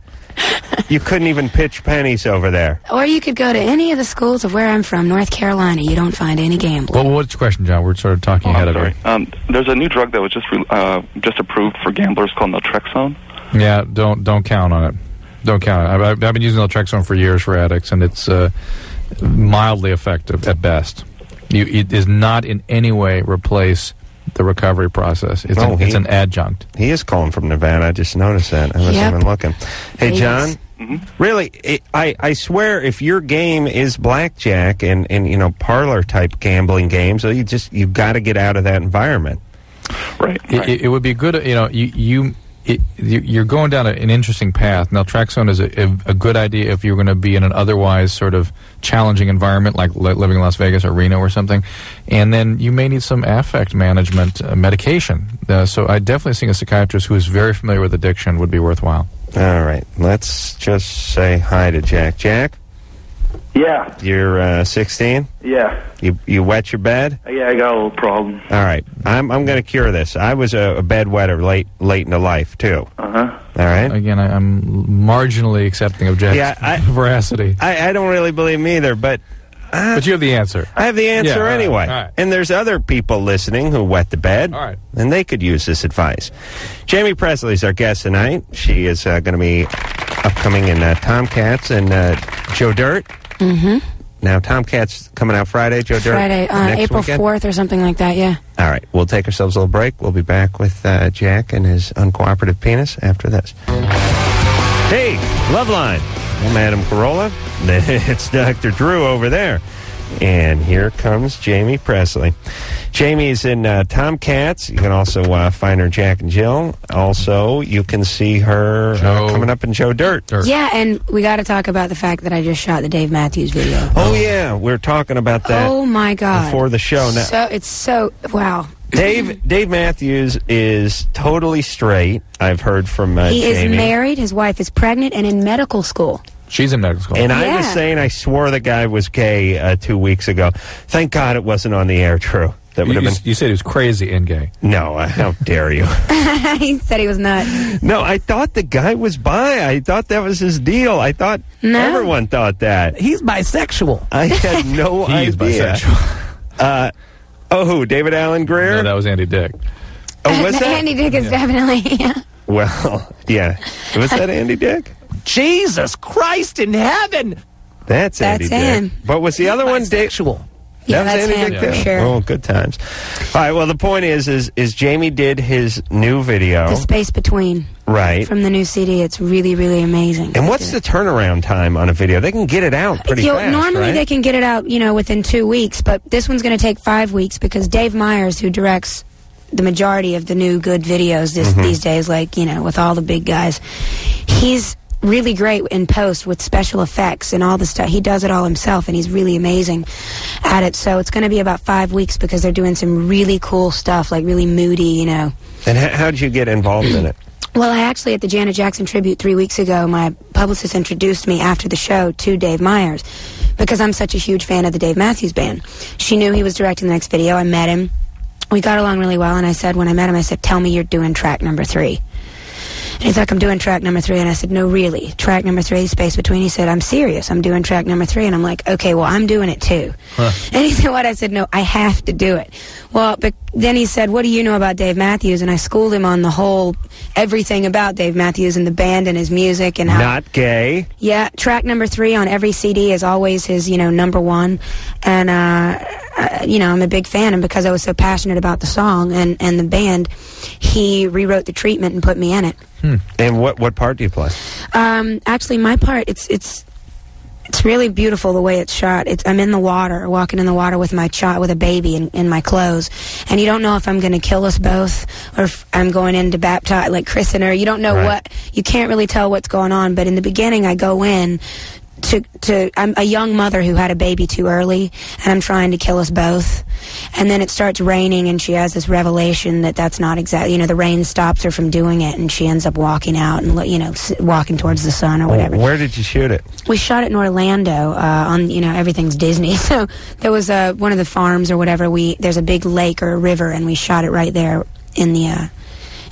You couldn't even pitch pennies over there. Or you could go to any of the schools of where I'm from, North Carolina. You don't find any gambling. Well, what's your question, John? We're sort of talking Oh, ahead I'm of sorry. it. Um, there's a new drug that was just re- uh, just approved for gamblers called naltrexone. Yeah, don't don't count on it. Don't count on it. I've, I've been using naltrexone for years for addicts, and it's uh, mildly effective at best. You, it does not in any way replace the recovery process. It's, Oh, an, it's an adjunct. He is calling from Nevada. I just noticed that. I wasn't Yep. even looking. Hey, Yes. John. Mm-hmm. Really, it, I I swear, if your game is blackjack and and you know parlor type gambling games, so you just you've got to get out of that environment. Right. It, right. it, it would be good, you know, you, you it, you- you're going down an interesting path. Naltrexone is a, a, a good idea if you're going to be in an otherwise sort of challenging environment, like living in Las Vegas or Reno or something. And then you may need some affect management uh, medication. Uh, so I definitely think a psychiatrist who is very familiar with addiction would be worthwhile. All right, let's just say hi to Jack. Jack, Yeah, you're uh, 16. yeah, You you wet your bed. yeah. I got a little problem. All right, I'm I'm going to cure this. I was a, a bed wetter late late into life too. Uh huh. All right. Again, I, I'm marginally accepting of Jack's Yeah, I- veracity. I, I don't really believe me either, but But you have the answer. I have the answer Yeah, all right, anyway. all right. And there's other people listening who wet the bed. All right. And they could use this advice. Jamie Pressly's our guest tonight. She is uh, going to be upcoming in uh, Tomcats and uh, Joe Dirt. Mm-hmm. Now, Tomcats coming out Friday, Joe Dirt. Friday, uh, next April weekend? 4th or something like that, yeah. All right. We'll take ourselves a little break. We'll be back with uh, Jack and his uncooperative penis after this. Hey, Loveline. I'm Adam Carolla. It's Dr. Drew over there. And here comes Jamie Pressly. Jamie's in uh, Tomcats. You can also uh, find her Jack and Jill. Also, you can see her uh, coming up in Joe Dirt. Dirt. Yeah, and we got to talk about the fact that I just shot the Dave Matthews video. Oh yeah, we're talking about that oh my God! before the show. Now, So it's so wow. Dave Dave Matthews is totally straight. I've heard from uh, He is married. His wife is pregnant and in medical school. She's in medical school. And I was Yeah. saying I swore the guy was gay uh, two weeks ago. Thank God it wasn't on the air. True. That would you, have you- been you said he was crazy and gay. no. uh, How dare you? he said he was nuts. no, I thought the guy was bi. I thought that was his deal. I thought No. everyone thought that. He's bisexual. I had no idea. He's idea. bisexual. Oh, who? David Alan Grier? no, that was Andy Dick. oh, was that? Andy Dick is definitely. Yeah. Well, yeah. Was that Andy Dick? Jesus Christ in heaven. That's, That's Andy him. Dick. What was the other one? Dave? Bisexual. Yeah, that was that's Andy him Dick for sure. Oh, good times. All right. Well, the point is, is, is Jamie did his new video, The space between right? from the new CD. It's really, really amazing. and what's the turnaround time on a video? They can get it out pretty Yo, fast, normally right? they can get it out, you know, within two weeks, but this one's going to take five weeks because Dave Meyers, who directs the majority of the new good videos this, Mm-hmm. these days, like you know, with all the big guys, he's really great in post with special effects and all the stuff. He does it all himself, and he's really amazing at it. So it's going to be about five weeks because they're doing some really cool stuff, like really moody, you know. And how, did you get involved in it? Well, I actually, at the Janet Jackson tribute three weeks ago, my publicist introduced me after the show to Dave Meyers because I'm such a huge fan of the Dave Matthews Band. She knew he was directing the next video. I met him. We got along really well, and I said, when I met him, I said, Tell me you're doing track number three. And he's like, I'm doing track number three. And I said, No, really. Track number three, space between. He said, I'm serious. I'm doing track number three. And I'm like, Okay, well, I'm doing it too. And he said, What? I said, No, I have to do it. Well, but then he said, What do you know about Dave Matthews? And I schooled him on the whole, everything about Dave Matthews and the band and his music and how. Not gay. Yeah, track number three on every CD is always his, you know, number one. And, uh, uh, you know, I'm a big fan. And because I was so passionate about the song and, and the band, he rewrote the treatment and put me in it. And what what part do you play? Um, actually, my part, it's, it's, it's really beautiful the way it's shot. It's I'm in the water, walking in the water with my child, with a baby in, in my clothes, and you don't know if I'm going to kill us both or if I'm going in to baptize, like christen her. You don't know Right. what. You can't really tell what's going on. But in the beginning, I go in to to I'm a young mother who had a baby too early, and I'm trying to kill us both. And then it starts raining, and she has this revelation that that's not exactly. You know, the rain stops her from doing it, and she ends up walking out and you know walking towards the sun or whatever. Where did you shoot it? We shot it in Orlando uh, on you know everything's Disney. So there was uh, one of the farms or whatever. We there's a big lake or a river, and we shot it right there in the uh,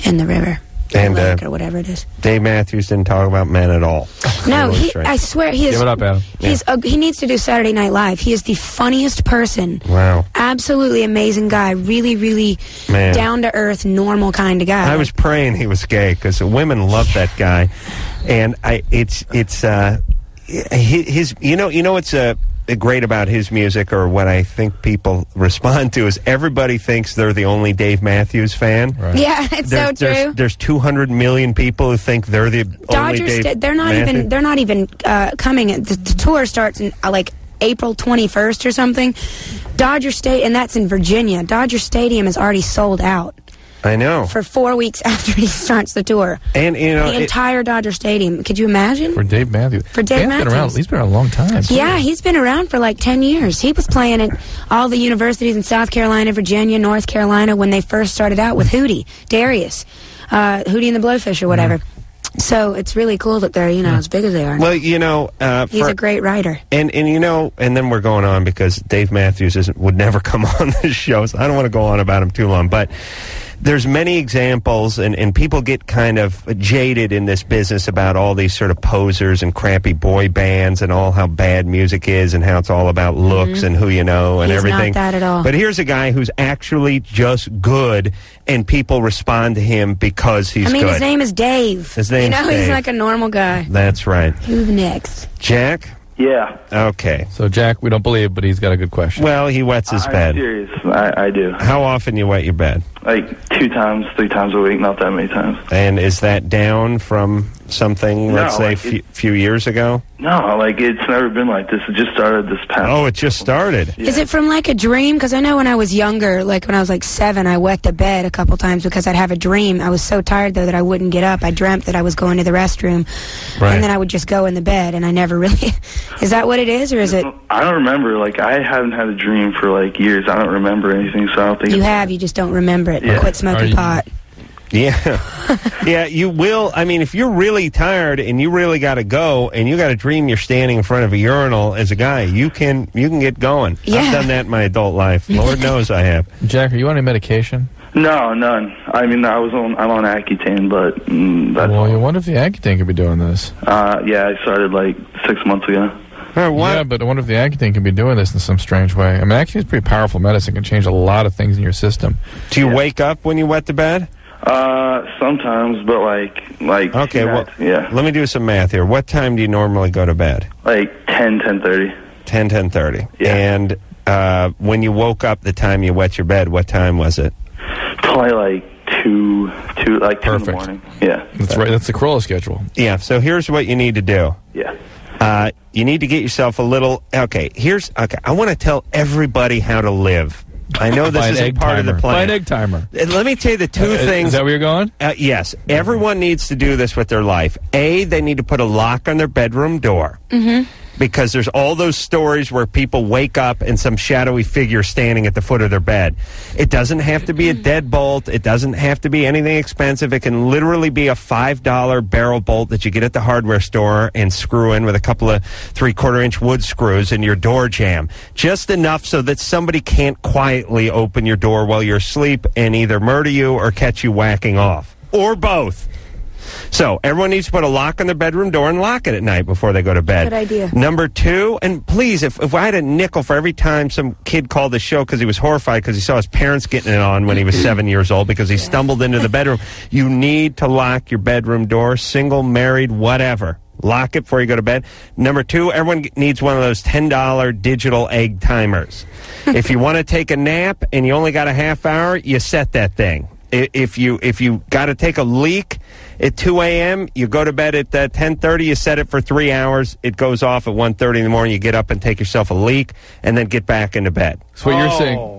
in the river. Or And, uh, or whatever it is. Dave Matthews didn't talk about men at all. No, he. I swear he is. Give it up, Adam. He's uh, he needs to do Saturday Night Live. He is the funniest person. Wow. Absolutely amazing guy. Really, really Man. down to earth, normal kind of guy. I was praying he was gay because women love that guy, and I it's it's uh his you know you know what's uh great about his music or what I think people respond to is everybody thinks they're the only Dave Matthews fan. yeah, it's so There's, there's, true. there's 200 million people who think they're the only Dodgers, Dave sta- they're not Matthews. even. They're not even uh, coming. The, the tour starts in uh, like April 21st or something. Dodger State, and that's in Virginia. Dodger Stadium is already sold out I know. for four weeks after he starts the tour. and you know The it- entire Dodger Stadium. Could you imagine? For Dave Matthews. For Dave Dan's Been around, he's been around a long time. Yeah, he's been around for like 10 years. He was playing at all the universities in South Carolina, Virginia, North Carolina when they first started out with Hootie, Darius, uh, Hootie and the Blowfish or whatever. So it's really cool that they're, you know, as big as they are. well you know uh, He's for- a great writer. And and you know, and then we're going on because Dave Matthews isn't would never come on this show, so I don't want to go on about him too long. But there's many examples, and, and people get kind of jaded in this business about all these sort of posers and crappy boy bands and all how bad music is and how it's all about looks and who you know and Mm-hmm. He's not everything. that at all. But here's a guy who's actually just good, and people respond to him because he's I mean, good. his name is Dave. His name's You know, Dave. he's like a normal guy. That's right, Who's next? Jack. Yeah. Okay. So, Jack, we don't believe, but he's got a good question. Well, he wets his I'm bed. serious. I, I do. How often you wet your bed? Like two times, three times a week, not that many times. And is that down from something, No, let's say, a like few, few years ago? No, like it's never been like this. It just started this past. Oh, it just started. Is it from like a dream? Because I know when I was younger, like when I was like seven, I wet the bed a couple times because I'd have a dream. I was so tired though that I wouldn't get up. I dreamt that I was going to the restroom, Right. and then I would just go in the bed, and I never really. is that what it is, or is it I don't remember. Like I haven't had a dream for like years. I don't remember anything, so I don't think you it's- have? You just don't remember it. Yeah. Quit smoking you- pot. Yeah. yeah, you will. I mean, if you're really tired and you really got to go and you got a dream you're standing in front of a urinal as a guy, you can you can get going. Yeah. I've done that in my adult life. Lord knows I have. Jack, are you on any medication? No, none. I mean, I was on. I'm on Accutane, but mm, that's Well, you wonder if the Accutane could be doing this. uh, yeah. I started like six months ago. Huh, what? Yeah, but I wonder if the Accutane can be doing this in some strange way. I mean, Accutane is pretty powerful medicine; can change a lot of things in your system. Do you wake up when you wet the bed? Uh, sometimes, but like like Okay, well, yeah, let me do some math here. What time do you normally go to bed? like ten, ten thirty. 10, 10.30. Yeah. And uh, when you woke up the time you wet your bed, what time was it? Probably like two, two, like two in the Perfect. morning. Yeah, That's right. That's the Carolla schedule. Yeah, so here's what you need to do. yeah. Uh, you need to get yourself a little. Okay, here's. Okay, I want to tell everybody how to live. I know this isn't egg part of timer. the Buy plan. an egg timer. Uh, Let me tell you the two Uh, things. Is that where you're going? Uh, yes, everyone needs to do this with their life. A, they need to put a lock on their bedroom door. Mm-hmm. Because there's all those stories where people wake up and some shadowy figure standing at the foot of their bed. It doesn't have to be a deadbolt. It doesn't have to be anything expensive. It can literally be a $5 barrel bolt that you get at the hardware store and screw in with a couple of three quarter inch wood screws in your door jam. Just enough so that somebody can't quietly open your door while you're asleep and either murder you or catch you whacking off. Or both. So everyone needs to put a lock on their bedroom door and lock it at night before they go to bed. Good idea. Number two, and please, if, if I had a nickel for every time some kid called the show because he was horrified because he saw his parents getting it on when he was seven years old because he stumbled into the bedroom, you need to lock your bedroom door, single, married, whatever. Lock it before you go to bed. Number two, everyone needs one of those $10 digital egg timers. if you want to take a nap and you only got a half hour, you set that thing. If you if you got to take a leak at 2 a.m., you go to bed at uh, 10:30. You set it for three hours. It goes off at 1:30 in the morning. You get up and take yourself a leak, and then get back into bed. So what you're Oh. saying?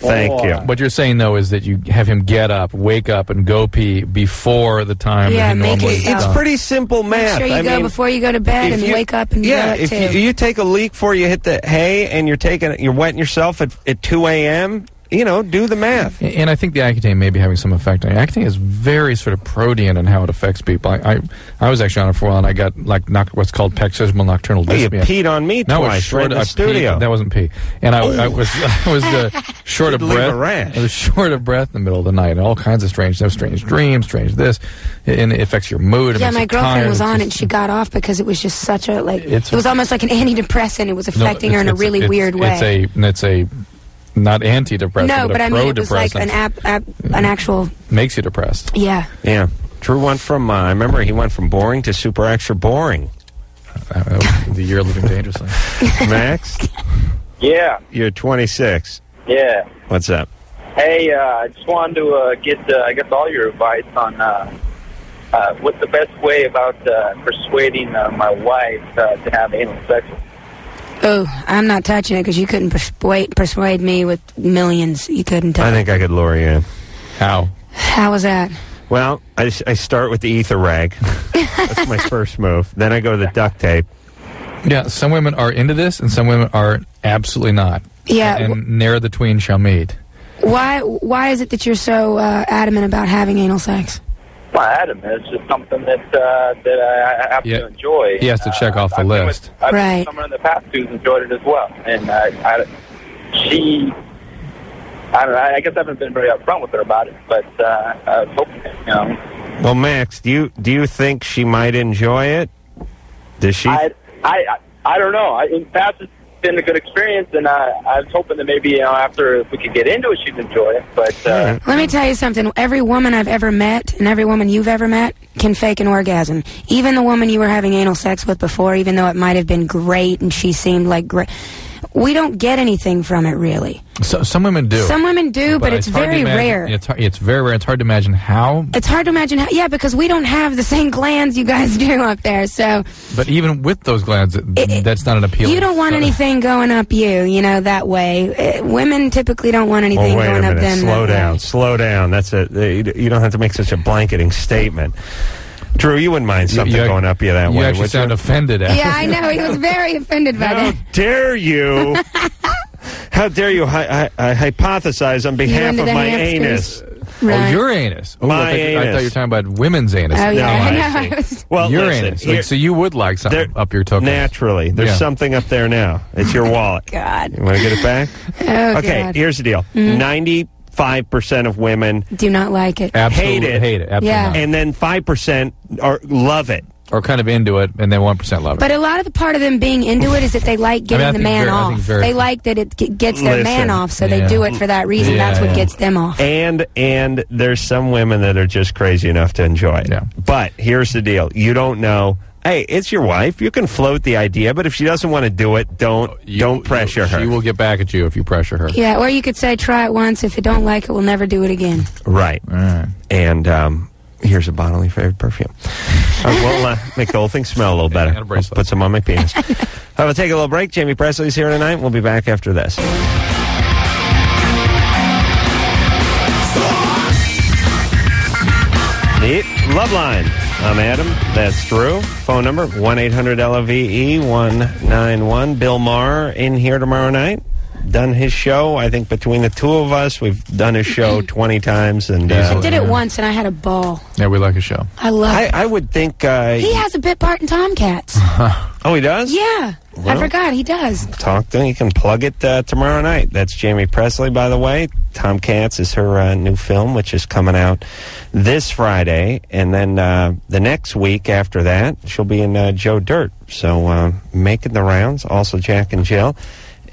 Thank you. What you're saying though is that you have him get up, wake up, and go pee before the time Yeah, that he make normally it- is It's done. pretty simple math. Make sure you I go mean, before you go to bed and you- wake up and yeah, do if too. you, you take a leak before you hit the hay and you're taking you're wetting yourself at, at 2 a.m., you know, do the math. And I think the Accutane may be having some effect on you. Accutane is very sort of protean in how it affects people. I, I, I was actually on it for a while, and I got like noc- what's called paroxysmal nocturnal Well, you peed on me No, it was short. right in I the peed- studio. that wasn't pee, and I, I was I was uh, short of Did a breath. rash. I was short of breath in the middle of the night, and all kinds of strange, no strange dreams, strange this, and it affects your mood. It yeah, my girlfriend tired. was on it just- and she got off because it was just such a like It's- it was almost like an antidepressant. It was No, affecting her in a really it's- weird way. It's a it's a not antidepressant, no, but, but a I mean it was like pro-depressant. an app, app an actual makes you depressed. yeah. Yeah. Drew went from, uh, I remember he went from boring to super extra boring. Uh, the year living dangerously. Max, Yeah, you're 26. yeah. What's up? Hey, uh, I just wanted to uh, get, uh, I guess, all your advice on uh, uh, what's the best way about uh, persuading uh, my wife uh, to have anal sex. with me. Oh, I'm not touching it because you couldn't persuade persuade me with millions. You couldn't touch. I think I could lure you in. How? How was that? Well, I I start with the ether rag. That's my first move. Then I go to the duct tape. Yeah, some women are into this, and some women are absolutely not. Yeah, and ne'er the tween shall meet. Why why is it that you're so uh, adamant about having anal sex? Well, Adam, it's just something that uh, that I, I happen Yeah. to enjoy. He has to check Uh, off the I've been list. With, I've been Right. with someone in the past who's enjoyed it as well, and uh, I, she. I don't know. I guess I haven't been very upfront with her about it, but uh, I was hoping, you know, Well, Max, do you do you think she might enjoy it? Does she? I, I, I, I don't know. I, in the past, it's been a good experience, and I, I was hoping that maybe you know after if we could get into it, she'd enjoy it. But uh, Let me tell you something. Every woman I've ever met and every woman you've ever met can fake an orgasm. Even the woman you were having anal sex with before, even though it might have been great and she seemed like great. We don't get anything from it really. So, some women do. Some women do, but, it's, hard to very imagine- rare. It's, hard- it's very rare. It's hard to imagine how. It's hard to imagine how, yeah, because we don't have the same glands you guys do up there. So But even with those glands, it, that's not an appeal. you don't want anything going up you, you know, that way. Uh, women typically don't want anything Well, wait a going up minute. them. Slow that way. down. Slow down. That's a. You you don't have to make such a blanketing statement. Drew, you wouldn't mind something you, going up you that you way. Actually would sound offended. at. Yeah, I know. He was very offended by that. How dare you? How dare you hi- hi- uh, hypothesize on behalf of my hamsters. anus? Oh, right. Oh, your anus. Oh, my I thought, anus. I thought you were talking about women's anus. Oh, yeah. No, I. I. Well, your listen, anus. Like, so you would like something up your token. Naturally. There's yeah. something up there now. It's your wallet. God. You want to get it back? Oh, okay, God. here's the deal. Mm. 90 5% of women do not like it. Absolutely hate it. Hate it. Absolutely yeah. And then 5% are, love it or kind of into it, and then one percent love it. But a lot of the part of them being into it is that they like getting I mean, the man very, off. They like that it gets their Listen, man off, so yeah. they do it for that reason. Yeah, That's what yeah. gets them off. And and there's some women that are just crazy enough to enjoy it. But here's the deal: you don't know Hey, it's your wife. You can float the idea, but if she doesn't want to do it, don't don't pressure her. She will get back at you if you pressure her. Yeah, or you could say, try it once. If you don't like it, we'll never do it again. Right. All right. And um, here's a bottle of your favorite perfume. Uh, we'll uh, make the whole thing smell a little better. and a I'll bracelet. put some on my penis. uh, we'll take a little break. Jamie Pressly's here tonight. We'll be back after this. The Loveline. I'm Adam. That's Drew. Phone number 1 800 LOVE 191. Bill Maher in here tomorrow night. Done his show. I think between the two of us, we've done his show 20 times. And I uh, did it once, and I had a ball. Yeah, we like a show. I love I, it. I would think. Uh, He has a bit part in Tomcats. oh, he does? yeah, I forgot he does. Talk to him. You can plug it uh, tomorrow night. That's Jamie Pressly, by the way. Tomcats is her uh, new film, which is coming out this Friday. And then uh, the next week after that, she'll be in uh, Joe Dirt. So uh, making the rounds. Also, Jack and Jill.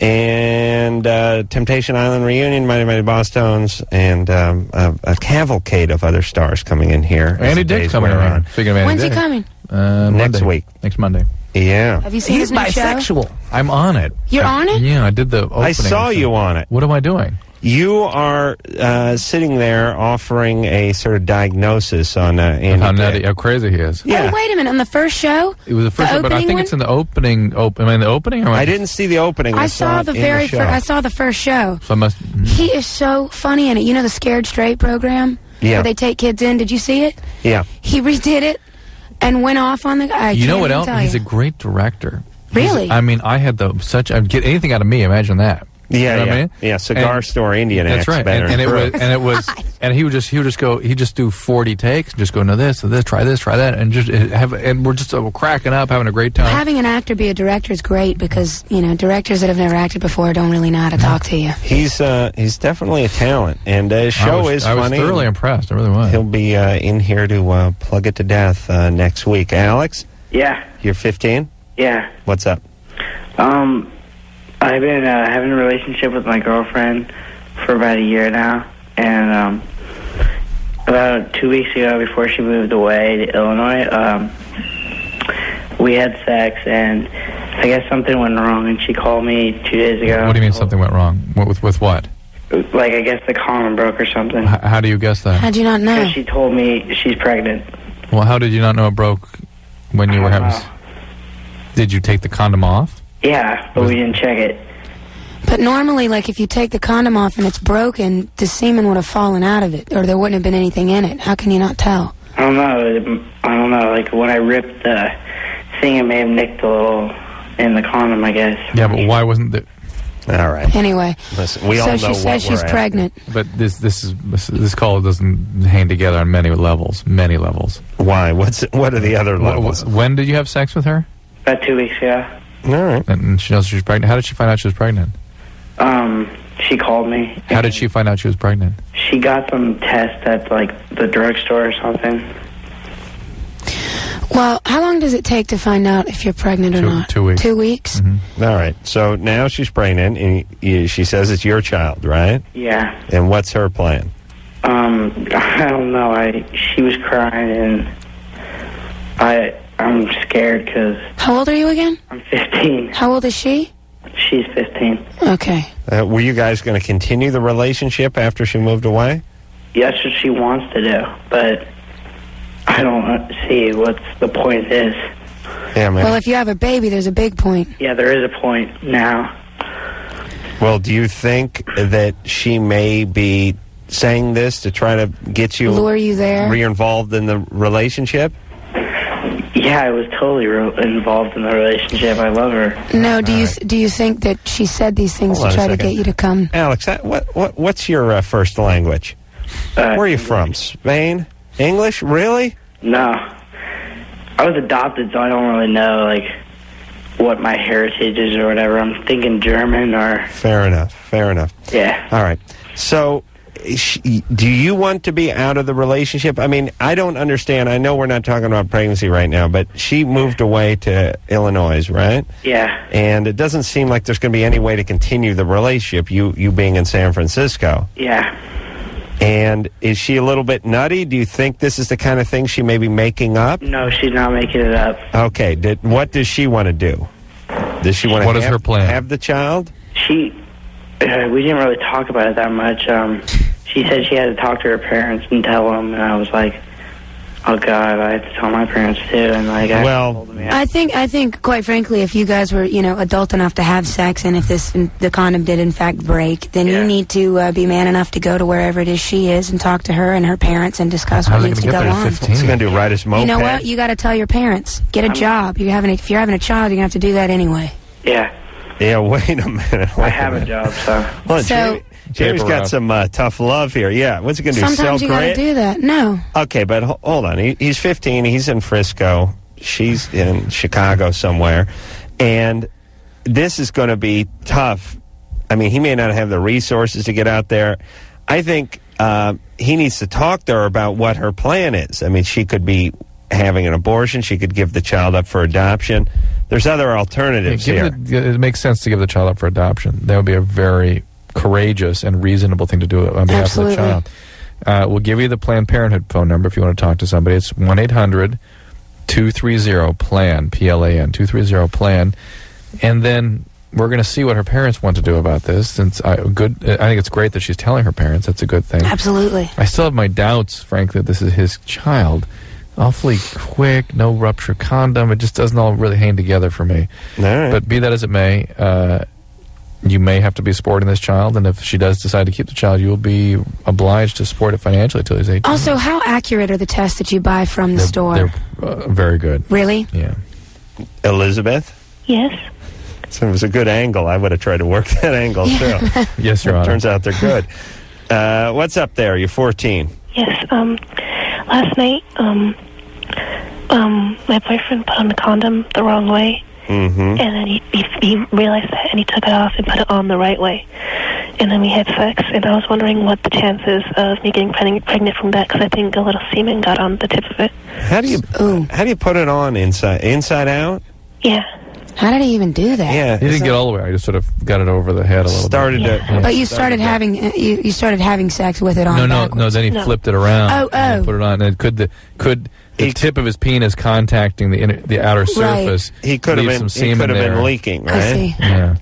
And uh, Temptation Island reunion, Mighty Mighty Bosstones, and um, a, a cavalcade of other stars coming in here. as Andy the Dick's coming wear around. on. Speaking of Andy When's he coming? Uh, Next Monday. week. Next Monday. Yeah. Have you seen He's his new show? bisexual. I'm on it. You're I- on it? Yeah, I did the opening. I saw you on it. What am I doing? You are uh, sitting there offering a sort of diagnosis on uh, Andy how, Dick. nutty, how crazy he is. Yeah. Oh, wait a minute. On the first show, It was the first The one, but I think one? it's in the opening. Op- am I in the opening? Or am I didn't see the opening. I saw it the very show. first. I saw the first show. So I must. He is so funny in it. You know the Scared Straight program? Yeah. Where they take kids in. Did you see it? Yeah. He redid it and went off on the guy. I you know what else? He's you. a great director. He's- Really? I mean, I had the such. I'd get anything out of me. Imagine that. Yeah, You know what yeah. I mean? Yeah, cigar And- store Indian That's right. better And, and it was, and it was, and he would just, he would just go, he'd just do forty takes, just go, no this, no this, try this, try that, and just have, and we're just uh, cracking up, having a great time. Having an actor be a director is great because you know directors that have never acted before don't really know how to talk to you. He's uh, he's definitely a talent, and uh, his show was, is I was funny. thoroughly impressed. I really was. He'll be uh, in here to uh, plug it to death uh, next week. Alex, Yeah, you're 15. yeah. What's up? Um, I've been uh, having a relationship with my girlfriend for about a year now, and um, about two weeks ago, before she moved away to Illinois, um, we had sex, and I guess something went wrong, and she called me two days ago. What do you mean something went wrong? What, with with what? Like I guess the condom broke or something. H- how do you guess that? How do you not know? She told me she's pregnant. Well, how did you not know it broke when you were I don't having? Did you take the condom off? Yeah, but we didn't check it. But normally, like if you take the condom off and it's broken, the semen would have fallen out of it, or there wouldn't have been anything in it. How can you not tell? I don't know. I don't know. Like when I ripped the thing, it may have nicked a little in the condom. I guess. Yeah, but why wasn't the? All right. Anyway, Listen, we so all know she what says she's we're after. pregnant. But this this is this, this call doesn't hang together on many levels. Many levels. Why? What's what are the other Wh- wh- levels? when did you have sex with her? About two weeks ago. All right. And and she knows she's pregnant. How did she find out she was pregnant? Um, she called me. How did she find out she was pregnant? She got some test at like the drugstore or something. Well, how long does it take to find out if you're pregnant or Two- not? two weeks. Two weeks. All right. So now she's pregnant, and y- she says it's your child, right? Yeah. And what's her plan? Um, I don't know. I she was crying and I I'm scared because How old are you again? I'm 15. How old is she? she's 15. Okay. Uh, were you guys going to continue the relationship after she moved away? That's what she wants to do, but I don't see what the point is. Yeah, man. Well, if you have a baby, there's a big point. Yeah, there is a point now. Well, do you think that she may be saying this to try to get you Lure you there? re-involved in the relationship? Yeah, I was totally re- involved in the relationship. I love her. No, do you do you think that she said these things Hold to try to get you to come? Alex, that, what, what what's your uh, first language? Uh, Where are you from? Spain? English? Really? No, I was adopted, so I don't really know like what my heritage is or whatever. I'm thinking German or Fair enough. Fair enough. yeah. All right. So, sh- do you want to be out of the relationship? I mean, I don't understand. I know we're not talking about pregnancy right now, but she moved away to Illinois, right? Yeah. And it doesn't seem like there's going to be any way to continue the relationship. You you being in San Francisco. Yeah. And is she a little bit nutty? Do you think this is the kind of thing she may be making up? No, she's not making it up. Okay. Did what does she want to do? Does she want to What is have, her plan? have the child? She, uh, we didn't really talk about it that much. Um, she said she had to talk to her parents and tell them, and I was like, oh God, I have to tell my parents too. And like, I Well, I think I think quite frankly, if you guys were you know adult enough to have sex, and if this the condom did in fact break, then you need to uh, be man enough to go to wherever it is she is and talk to her and her parents and discuss what needs to go on. What's he going to do? Ride his moped? You know what? You got to tell your parents. Get a job. You're having a, if you're having a child, you're gonna have to do that anyway. Yeah. Yeah, wait a minute. I have a job, so. Well, So- Jamie, Jamie's Paper got route. some uh, tough love here. Yeah, what's he going to do? Sell Sometimes you got to do that. No. Okay, but ho- hold on. He, he's 15. He's in Frisco. She's in Chicago somewhere. And this is going to be tough. I mean, he may not have the resources to get out there. I think uh, he needs to talk to her about what her plan is. I mean, she could be having an abortion. She could give the child up for adoption. There's other alternatives Give here. the- it makes sense to give the child up for adoption. That would be a very courageous and reasonable thing to do on behalf Absolutely. of the child. Uh, we'll give you the Planned Parenthood phone number if you want to talk to somebody. It's 1 800 230 PLAN, P L A N, 230 PLAN. And then we're going to see what her parents want to do about this. Since I, good, I think it's great that she's telling her parents. That's a good thing. Absolutely. I still have my doubts, frankly, that this is his child. Awfully quick, no rupture condom. It just doesn't all really hang together for me. But be that as it may, uh, you may have to be supporting this child, and if she does decide to keep the child, you will be obliged to support it financially until he's 18. Also, how accurate are the tests that you buy from the store? They're uh, very good. Really? Yeah. Elizabeth? Yes. So it was a good angle. I would have tried to work that angle too. yes, Your Honor. Turns out they're good. Uh, what's up there? You're 14. Yes. Um, last night, um, um, my boyfriend put on the condom the wrong way, Mm-hmm. and then he, he he realized that, and he took it off and put it on the right way. And then we had sex, and I was wondering what the chances of me getting preg- pregnant from that, because I think a little semen got on the tip of it. How do you how do you put it on inside inside out? Yeah. How did he even do that? Yeah, He didn't get all the way. I just sort of got it over the head a little Started bit. to- But you started having uh, you, you started having sex with it on. No, no, backwards. no. Then he flipped it around. Oh, and oh. Put it on. And could the could the tip of his penis contacting the inner, the outer surface? He could have leave been. some He semen could have been there? leaking, I right? see. Yeah.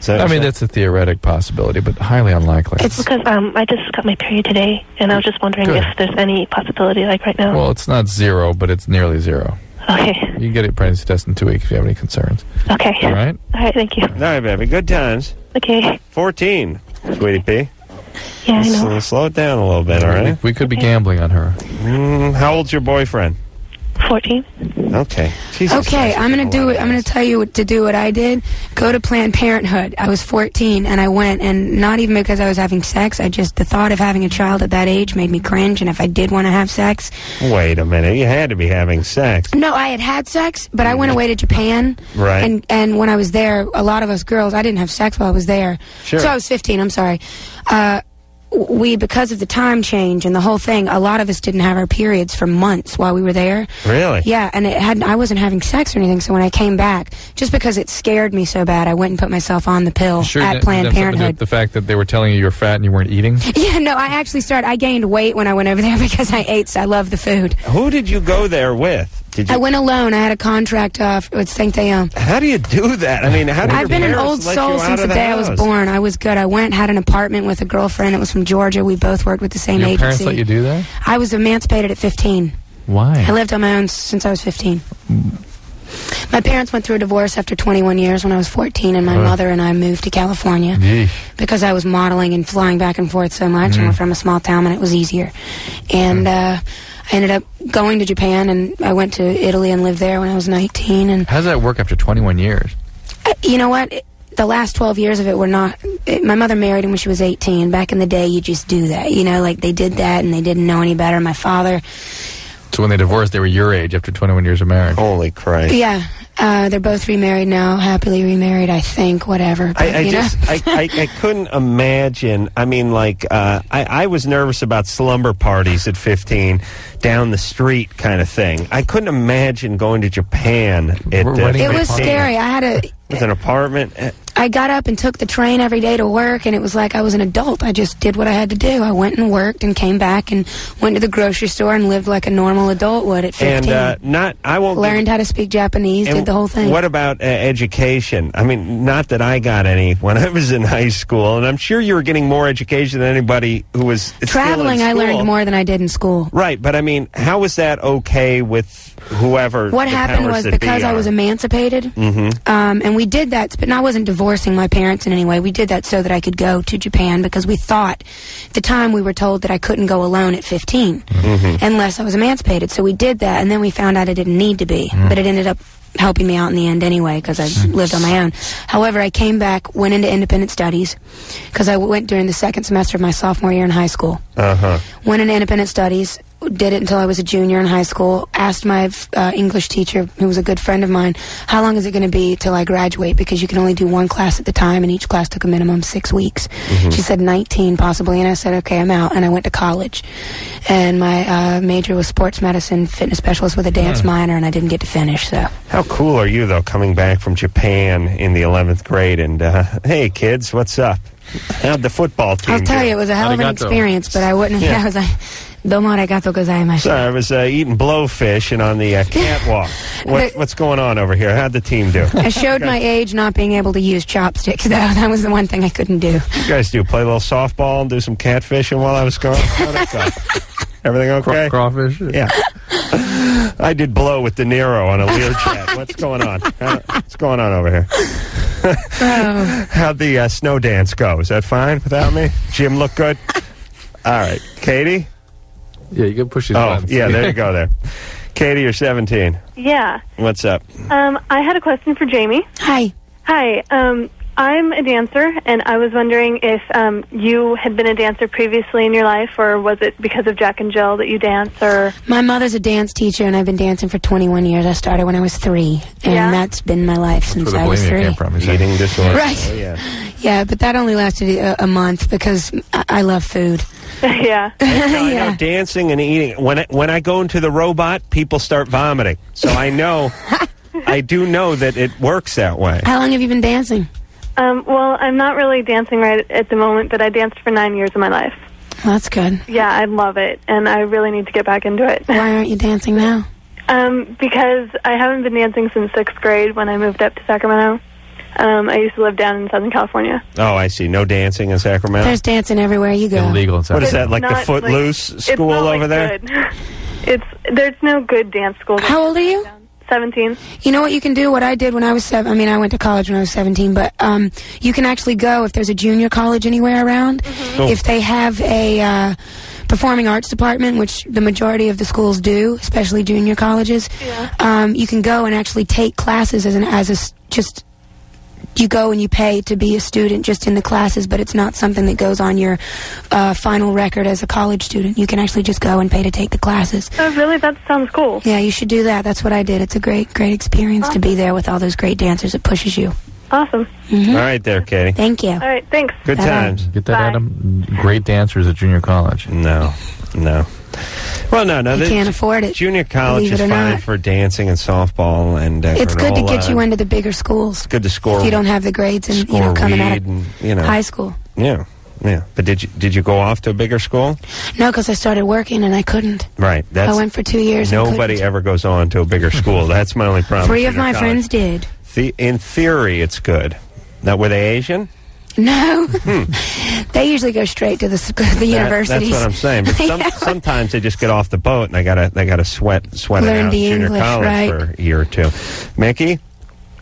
So, I mean, that's a theoretic possibility, but highly unlikely. It's because um, I just got my period today, and I was just wondering Good. if there's any possibility, like right now. Well, it's not zero, but it's nearly zero. Okay. You can get a pregnancy test in two weeks if you have any concerns. Okay. All right. All right. Thank you. all right, baby. Good times. Okay. 14, sweetie P. Yeah, I know. So slow it down a little bit, all right? We could be gambling on her. Mm, how old's your boyfriend? 14. Okay. Jesus Okay, Christ, I'm gonna do it. I'm gonna tell you what to do what I did. Go to Planned Parenthood. I was 14 and I went, and not even because I was having sex. I just the thought of having a child at that age made me cringe. And if I did want to have sex, Wait a minute. You had to be having sex. no, I had had sex, but I went away to Japan. Right. And and when I was there, a lot of us girls, I didn't have sex while I was there. Sure. So I was 15. I'm sorry. Uh, w- we because of the time change and the whole thing, a lot of us didn't have our periods for months while we were there. Really? Yeah, and it had I wasn't having sex or anything. So when I came back, just because it scared me so bad, I went and put myself on the pill Sure, at Planned that's something to Parenthood. The fact that they were telling you you're fat and you weren't eating. Yeah, no, I actually started. I gained weight when I went over there because I ate. So I love the food. Who did you go there with Did you? I went alone. I had a contract uh, with Saint Théon. how do you do that? I mean, how do I've been an old soul since of the day I was born. I was good. I went, had an apartment with a girlfriend that was from Georgia. We both worked with the same Your agency. parents let you do that? I was emancipated at 15. Why? I lived on my own since I was 15. My parents went through a divorce after 21 years when I was 14, and my Huh. mother and I moved to California Yeesh. because I was modeling and flying back and forth so much, and we're from a small town, and it was easier. And uh, I ended up going to Japan, and I went to Italy and lived there when I was 19. And How does that work after 21 years? uh, you know what? It- the last 12 years of it were not. It, my mother married him when she was 18. Back in the day, you just do that. You know, like they did that and they didn't know any better. My father, So when they divorced, they were your age after 21 years of marriage. Holy Christ! yeah, uh, they're both remarried now, happily remarried, I think, whatever. But, I, I just I, I, I couldn't imagine. I mean, like uh, I, I was nervous about slumber parties at 15, down the street kind of thing. I couldn't imagine going to Japan at uh, wedding it was scary. I had a. with an apartment. I got up and took the train every day to work, and it was like I was an adult. I just did what I had to do. I went and worked and came back and went to the grocery store and lived like a normal adult would at 15. And uh, not I won't give- Learned how to speak Japanese, did the whole thing. What about uh, education? I mean, not that I got any when I was in high school, and I'm sure you were getting more education than anybody who was Traveling, I learned more than I did in school. Right, but I mean, how was that okay with whoever? What happened was that be because I was emancipated, Mhm. um, and we did that, but I wasn't divorcing my parents in any way. We did that so that I could go to Japan because we thought, at the time we were told that I couldn't go alone at 15 Mm-hmm. unless I was emancipated. So we did that, and then we found out I didn't need to be, but it ended up helping me out in the end anyway because I lived on my own. However, I came back, went into independent studies because I went during the second semester of my sophomore year in high school Uh huh. went into independent studies did it until i was a junior in high school asked my uh, english teacher who was a good friend of mine how long is it going to be till i graduate because you can only do one class at the time and each class took a minimum six weeks she said 19 possibly and i said okay i'm out and i went to college and my uh, major was sports medicine fitness specialist with a dance minor and i didn't get to finish so How cool are you though, coming back from Japan in the 11th grade? And uh, hey, kids, what's up? How'd the football team? i'll tell do? you it was a hell of an experience but i wouldn't Yeah. i was like domo arigato gozaimasu So I was uh, eating blowfish and on the uh, catwalk. what, what's going on over here? How'd the team do? I showed my age not being able to use chopsticks. That, that was the one thing I couldn't do. you guys do play a little softball and do some catfishing while I was gone. How'd that go? Everything okay? Crawfish? Yeah. I did blow with De Niro on a Learjet. What's going on? How- What's going on over here? Oh. How'd the uh, snow dance go? Is that fine without me? Jim look good? All right. Katie? Yeah, you can push these Oh, buttons. yeah, there you go there. Katie, you're 17. Yeah. What's up? Um, I had a question for Jamie. Hi. Hi. Um, I'm a dancer, and I was wondering if um, you had been a dancer previously in your life, or was it because of Jack and Jill that you dance, or My mother's a dance teacher, and I've been dancing for 21 years. I started when I was three, and Yeah. that's been my life since I was three. came from. Eating disorder. Right. Oh, yeah. Yeah, but that only lasted a, a month because I, I love food. yeah? No, I know Yeah. dancing and eating. When I, when I go into the robot, people start vomiting. So I know, I do know that it works that way. How long have you been dancing? Um, well, I'm not really dancing right at the moment, but I danced for nine years of my life. Well, that's good. Yeah, I love it, and I really need to get back into it. Why aren't you dancing now? Um, because I haven't been dancing since sixth grade when I moved up to Sacramento. Um, I used to live down in Southern California. Oh, I see. No dancing in Sacramento. There's dancing everywhere you go. Illegal in what is that? Like the Footloose it's school not, over like, there? Good. It's there's no good dance schools. How old are you? Seventeen. You know what you can do? What I did when I was seven. I mean, I went to college when I was 17, but um, you can actually go if there's a junior college anywhere around. Oh. If they have a uh, performing arts department, which the majority of the schools do, especially junior colleges, Yeah. um, you can go and actually take classes as an as a just. You go and you pay to be a student just in the classes, but it's not something that goes on your uh, final record as a college student. You can actually just go and pay to take the classes. Oh, really? That sounds cool. Yeah, you should do that. That's what I did. It's a great, great experience to be there with all those great dancers. It pushes you. Awesome. All right, there, Katie. Thank you. All right. Thanks. Good Bye-bye. times. Get that, Bye. Adam? Great dancers at junior college. No, no. Well, no, no. You the- can't afford it. Junior college is fine not. for dancing and softball, and uh, It's good to get you into the bigger schools. It's good to score. If you don't have the grades and you know coming out of and, you know. high school. Yeah, Yeah, but did you did you go off to a bigger school? No, because I started working and I couldn't. Right. That's I went for two years. Nobody ever goes on to a bigger school. That's my only problem. Three of my college. friends did. The, in theory, it's good. Now, were they Asian? No, they usually go straight to the sc- the Hmm. That- universities. that's what I'm saying. But some, Yeah. sometimes they just get off the boat and they gotta they gotta sweat sweat it out the junior English, college right. for a year or two. Mickey.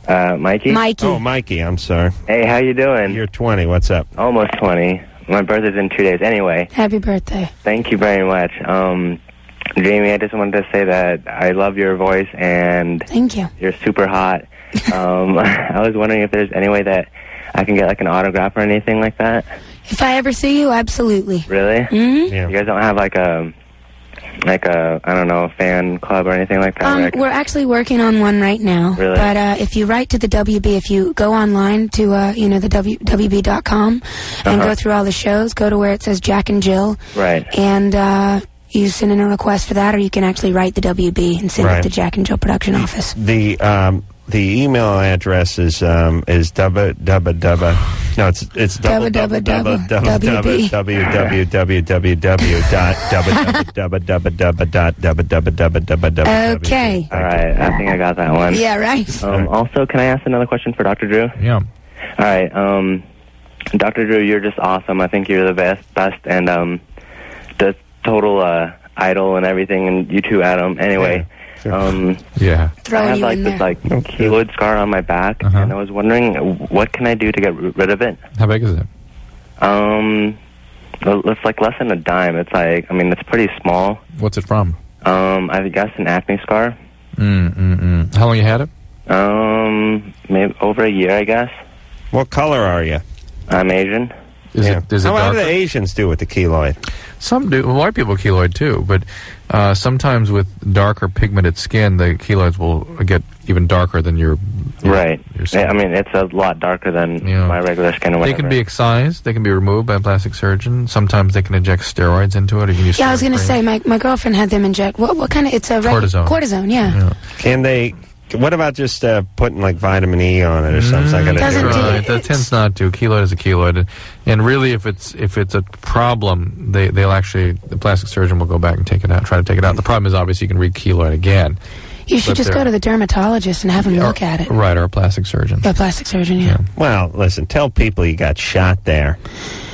Uh, Mikey? Mikey. Oh, Mikey. I'm sorry. Hey, how you doing? You're 20. What's up? Almost 20. My birthday's in two days. Anyway, Happy birthday. thank you very much. Um, Jamie, I just wanted to say that I love your voice and Thank you. you're super hot. Um, I was wondering if there's any way that I can get like an autograph or anything like that. If I ever see you, absolutely. Really? Mhm. Yeah. You guys don't have like a like a I don't know fan club or anything like that. Um, where we're actually working on one right now. Really? But uh, if you write to the WB, if you go online to uh, you know the w, WB.com and Uh-huh. go through all the shows, go to where it says Jack and Jill, right. and uh, you send in a request for that, or you can actually write the WB and send Right. it to Jack and Jill production office. The um, the email address is um, is dubba dubba dubba. No, it's it's double Dubba, double dubba, double dubba, double www dot dubba dubba dubba dubba dot dubba dubba dubba dubba dubba. Okay. All right. I think I got that one. Yeah, right. Um, also, can I ask another question for Dr. Drew? Yeah. All right, um, Dr. Drew, you're just awesome. I think you're the best, best, and um, the total uh, idol and everything. And you too, Adam. Anyway, um, Yeah. I Throwing have you like in this there. like keloid scar on my back, Uh-huh. and I was wondering what can I do to get r- rid of it. How big is it? Um, well, it's like less than a dime. It's like I mean, it's pretty small. What's it from? Um, I guess an acne scar. Mm, mm, mm. How long you had it? Um, maybe over a year, I guess. What color are you? I'm Asian. Is Yeah. it is it How, how do the Asians do with the keloid? Some do. White people keloid too, but uh, sometimes with darker pigmented skin, the keloids will get even darker than your. your Right. your skin. I mean, it's a lot darker than Yeah. my regular skin or they can be excised. They can be removed by a plastic surgeon. Sometimes they can inject steroids into it. Or you can use Yeah, I was going to say my my girlfriend had them inject. What what kind of? It's a reg- Cortisone. Cortisone, yeah. cream. Yeah. Can they? What about just uh, putting like vitamin E on it or something? I gotta Doesn't do do- it. Right, that tends not to. Keloid is a keloid, and, and really, if it's if it's a problem, they they'll actually the plastic surgeon will go back and take it out, try to take it out. The problem is obviously you can re-keloid again. You should But just go to the dermatologist and have him look at it. Right, or a plastic surgeon. A plastic surgeon, yeah. Well, listen, tell people you got shot there.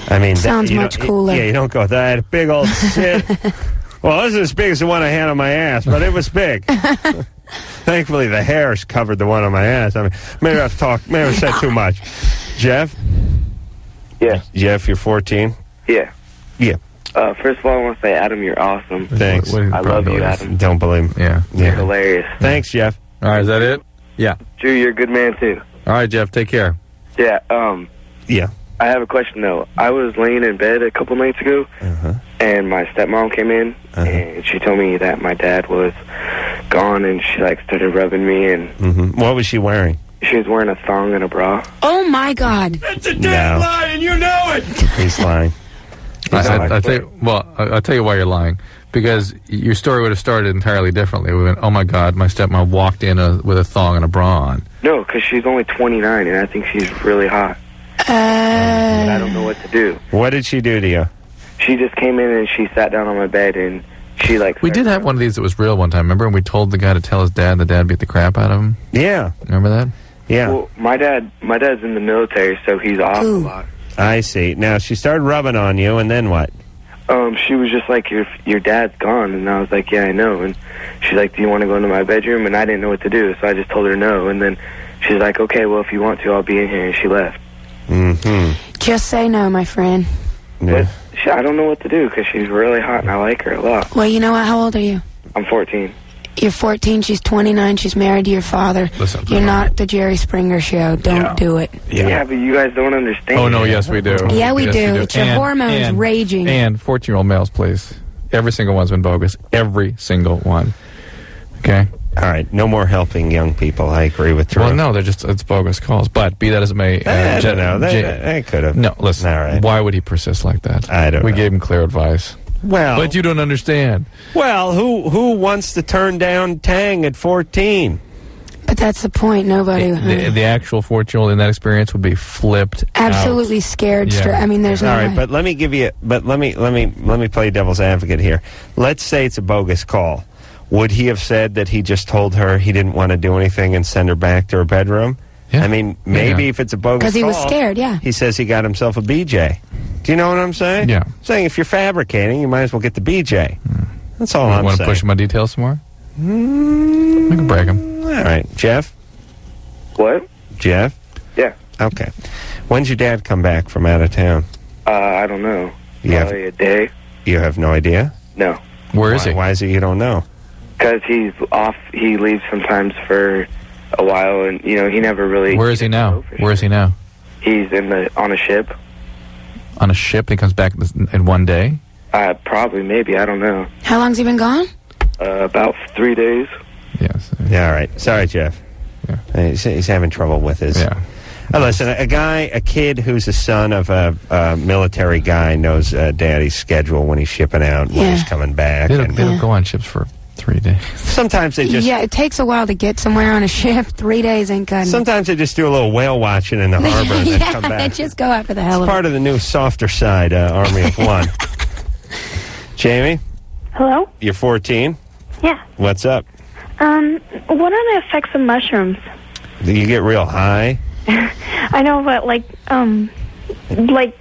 I mean, Sounds you much don't- cooler. Yeah, you don't go, that big old shit. well, this is as big as the one I had on my ass, but it was big. Thankfully, the hairs covered the one on my ass. I mean, maybe I've talked, maybe I've said too much. Jeff? Yeah. Jeff, you're 14? Yeah. Yeah. Uh, first of all, I want to say, Adam, you're awesome. Thanks. What- what I love you, probability Adam. Don't believe me. Yeah. You're Yeah. hilarious. Thanks, Jeff. All right, is that it? Yeah. Drew, you're a good man, too. All right, Jeff. Take care. Yeah, um, Yeah. I have a question, though. I was laying in bed a couple nights ago, Uh-huh. and my stepmom came in, Uh-huh. and she told me that my dad was gone, and she, like, started rubbing me, and hmm What was she wearing? she was wearing a thong and a bra. Oh my God! That's a damn no. Lie, and you know it! He's lying. I, He's I, lying. I tell you, well, I, I'll tell you why you're lying. Because your story would have started entirely differently. We went, oh my God, my stepmom walked in a, with a thong and a bra on. No, because she's only 29, and I think she's really hot. and I Uh, don't know what to do. What did she do to you? She just came in and she sat down on my bed, and she, like, We did have one of these that was real one time, remember? And we told the guy to tell his dad, and the dad beat the crap out of him. Yeah. Remember that? Yeah. Well, my dad, my dad's in the military, so he's off Ooh. a lot. I see. Now, she started rubbing on you, and then what? Um, she was just like, "Your your dad's gone," and I was like, "Yeah, I know." And she's like, "Do you want to go into my bedroom?" And I didn't know what to do, so I just told her no. And then she's like, "Okay, well, if you want to, I'll be in here." And she left. Mm-hmm. just say no, my friend. Yeah. She, I don't know what to do because she's really hot, and I like her a lot. Well, you know what? How old are you? I'm 14. You're 14. She's 29. She's married to your father. Listen, You're not the Jerry Springer show. Don't do it. Yeah. but you guys don't understand. Oh, no, yes, we do. Yeah, we Yes, do. It's your hormones and, raging. And 14 year old males, please. Every single one's been bogus. Every single one. Okay? All right. No more helping young people. I agree with Drew. Well, no, they're just, it's bogus calls. But be that as it may. uh, I don't know. They, Jen- they could have. no, listen. All right. Why would he persist like that? I don't We know. gave him clear advice. Well, But you don't understand. well, who who wants to turn down Tang at 14? But that's the point. Nobody. The, the actual 14 year old in that experience would be flipped. absolutely scared. Yeah. Straight. I mean, there's no All right, way. but let me give you. But let me let me let me play devil's advocate here. Let's say it's a bogus call. Would he have said that he just told her he didn't want to do anything and send her back to her bedroom? I mean, maybe Yeah. if it's a bogus because he was call, scared, yeah. He says he got himself a BJ. Do you know what I'm saying? Yeah. I'm saying if you're fabricating, you might as well get the BJ. That's all You I'm want to push my details some more? I can break him. All right, Jeff. What? Jeff. Yeah. Okay. When's your dad come back from out of town? Uh, I don't know. You have, Probably a day. you have no idea. No. Where is Why- he? Why is it you don't know? Because he's off. He leaves sometimes for a while, and you know he never really. Where is he now? Where is he now? He's in the on a ship. On a ship and he comes back in one day? Uh, probably, maybe. I don't know. How long's he been gone? Uh, about three days. Yes. Yeah, all right. Sorry, Jeff. Uh, He's, he's having trouble with his. Yeah. Uh, listen, a, a guy, a kid who's the son of a, a military guy knows uh, daddy's schedule when he's shipping out, when he's coming back. They don't, and they don't go on ships for three days. sometimes they just yeah, it takes a while to get somewhere on a ship. Three days ain't cutting. it. sometimes they just do a little whale watching in the harbor and then yeah, come back. They just go after the hell It's of it. part of the new softer side uh, Army of One. Jamie, Hello? you're 14. Yeah. What's up? Um, what are the effects of mushrooms? Do you get real high? I know, but like, um, like,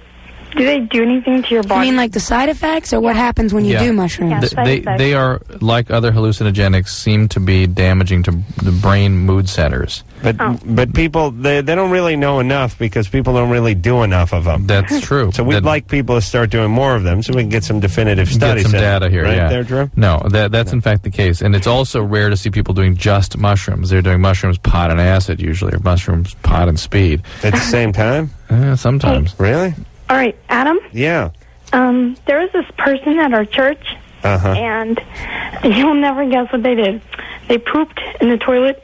do they do anything to your body? I mean, like the side effects, or what happens when you Yeah. do mushrooms? Th- they they are like other hallucinogenics seem to be damaging to the brain mood centers. But Oh. but people they, they don't really know enough because people don't really do enough of them. That's true. So we'd That- like people to start doing more of them so we can get some definitive studies. Get some in it. data here, right yeah. there, Drew. No, that that's in fact the case, and it's also rare to see people doing just mushrooms. They're doing mushrooms, pot, and acid usually, or mushrooms, pot, and speed at the same time. Uh, sometimes, really? All right, Adam. Yeah. Um, there was this person at our church, Uh huh. and you'll never guess what they did. They pooped in the toilet,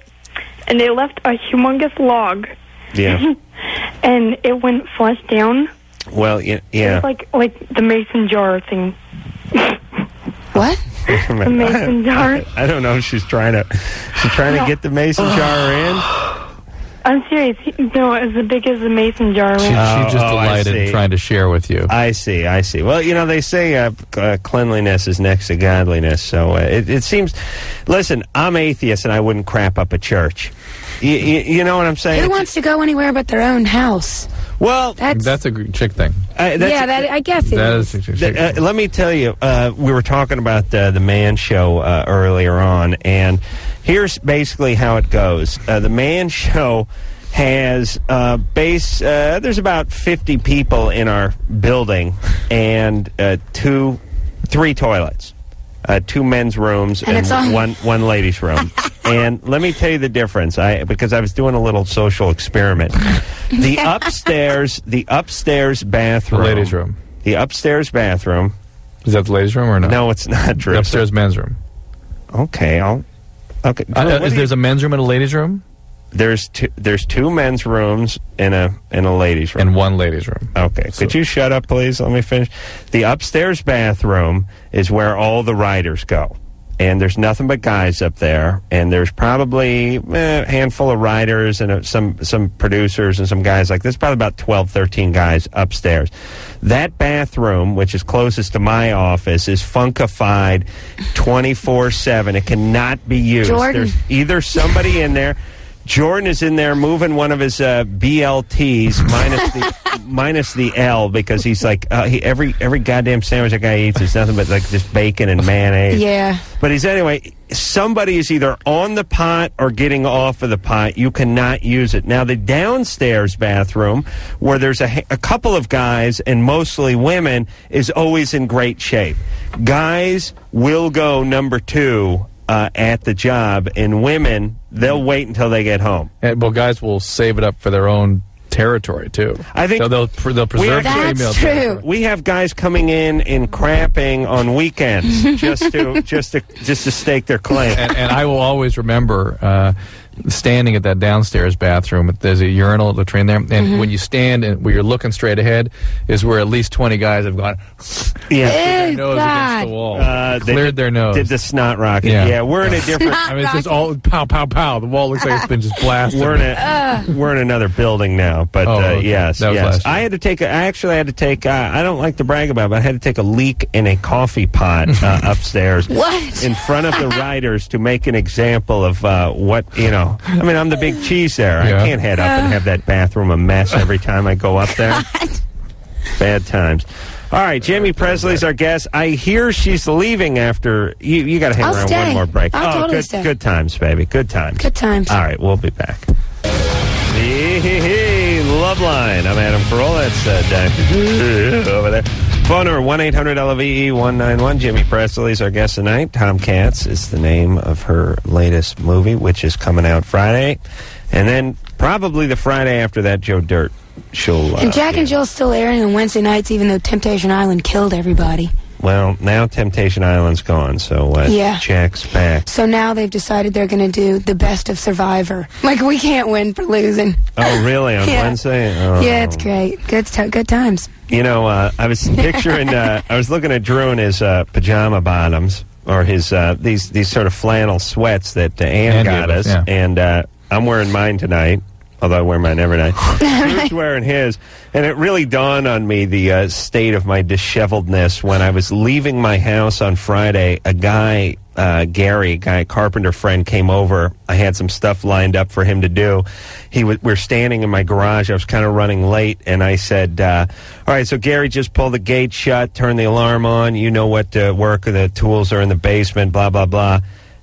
and they left a humongous log, Yeah. and it went flush down. Well, yeah. It yeah. was like like the mason jar thing. what? The mason jar. I don't know if she's trying to. She's trying to get the mason jar in. I'm serious. No, it was as big as the mason jar. she, right? she's just oh, delighted see. and trying to share with you. I see. I see. Well, you know they say uh, uh, cleanliness is next to godliness. So uh, it, it seems. Listen, I'm atheist, and I wouldn't crap up a church. You, you, you know what I'm saying? Who wants to go anywhere but their own house? Well, that's That's a gr- chick thing. Uh, that's- yeah. That I guess it That is. is a chick thing. uh, let me tell you, uh, we were talking about uh, the Man Show uh, earlier on, and here's basically how it goes. Uh, the Man Show has uh, base. Uh, there's about 50 people in our building, and uh, two, three toilets. Uh, two men's rooms And it's all- one one ladies' room. and let me tell you the difference. I because I was doing a little social experiment. The upstairs, the upstairs bathroom, the ladies' room. the upstairs bathroom. Is that the ladies' room or no? No, it's not Drew. The upstairs men's room. Okay, I'll. Okay. Uh, Drew, uh, what is do you- there's a men's room and a ladies' room, there's two. There's two men's rooms and a and a ladies' room. and one ladies' room. Okay. Could you shut up, please? Let me finish. The upstairs bathroom is where all the writers go. And there's nothing but guys up there. And there's probably eh, a handful of writers and uh, some, some producers and some guys like this. Probably about 12, 13 guys upstairs. That bathroom, which is closest to my office, is funkified 24 7. It cannot be used. Jordan. There's either somebody in there. Jordan is in there moving one of his uh, BLTs minus the minus the L because he's like uh, he, every every goddamn sandwich that guy eats is nothing but like just bacon and mayonnaise. Yeah. But he's anyway. Somebody is either on the pot or getting off of the pot. You cannot use it now. The downstairs bathroom, where there's a, a couple of guys and mostly women, is always in great shape. Guys will go number two uh, at the job, and women they'll wait until they get home. And, well, guys will save it up for their own territory too. I think so they'll pr- they'll preserve the That's female true. territory. We have guys coming in and crapping on weekends just to just to just to stake their claim. and, and I will always remember uh, standing at that downstairs bathroom. There's a urinal between there, and Mm-hmm. when you stand and where you're looking straight ahead is where at least 20 guys have gone. Yeah. their nose God. against the wall. Uh, they Cleared their nose. Did the snot rocket? Yeah, we're in a different. I mean, it's just all pow, pow, pow. The wall looks like it's been just blasted. We're in a we're in another building now, but Oh, uh, okay. yes, That was yes. last year. I had to take. A, I actually had to take. Uh, I don't like to brag about, it, but I had to take a leak in a coffee pot uh, upstairs. What? In front of the writers to make an example of uh, what you know. I mean, I'm the big cheese there. Yeah. I can't head up and have that bathroom a mess every time I go up there. Bad times. All right, Jamie Pressly's our guest. I hear she's leaving after you. You got to hang I'll around stay. one more break. I'll oh, totally good, stay. good times, baby. Good times. Good times. All right, we'll be back. Hey, hey, hey, Loveline. I'm Adam Carolla. That's uh, Dr. over there. Phone number 1 800 LVE 191. Jamie Pressly's our guest tonight. Tomcats is the name of her latest movie, which is coming out Friday. And then probably the Friday after that, Joe Dirt. She'll. Uh, And Jack and Jill's still airing on Wednesday nights, even though Temptation Island killed everybody. Well, now Temptation Island's gone, so uh, Yeah. Jack's back. So now they've decided they're going to do the best of Survivor. Like we can't win for losing. Oh, really? On Yeah. Wednesday? Oh. Yeah, it's great. Good, t- good times. You know, uh, I was picturing. Uh, I was looking at Drew in his uh, pajama bottoms, or his uh, these these sort of flannel sweats that uh, Ann Ann got us, us, yeah. and uh, I'm wearing mine tonight. Although I wear mine every night, Drew's wearing his, and it really dawned on me the uh, state of my disheveledness when I was leaving my house on Friday. A guy, uh, Gary, guy carpenter friend, came over. I had some stuff lined up for him to do. He was, we're standing in my garage. I was kind of running late, and I said, uh, "All right, so Gary, just pull the gate shut, turn the alarm on. You know what uh, work the tools are in the basement. Blah blah blah."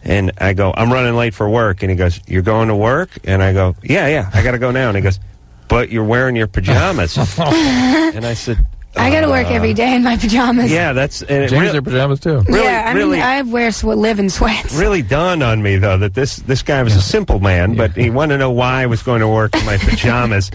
And I go, I'm running late for work. And he goes, You're going to work? And I go, Yeah, yeah, I got to go now. And he goes, But you're wearing your pajamas. and I said, I got to work uh, every day in my pajamas. Yeah, that's. And it James real- their pajamas too. really, yeah, I really, mean, I wear sw- live in sweats. really dawned on me though that this this guy was a simple man, but he wanted to know why I was going to work in my pajamas.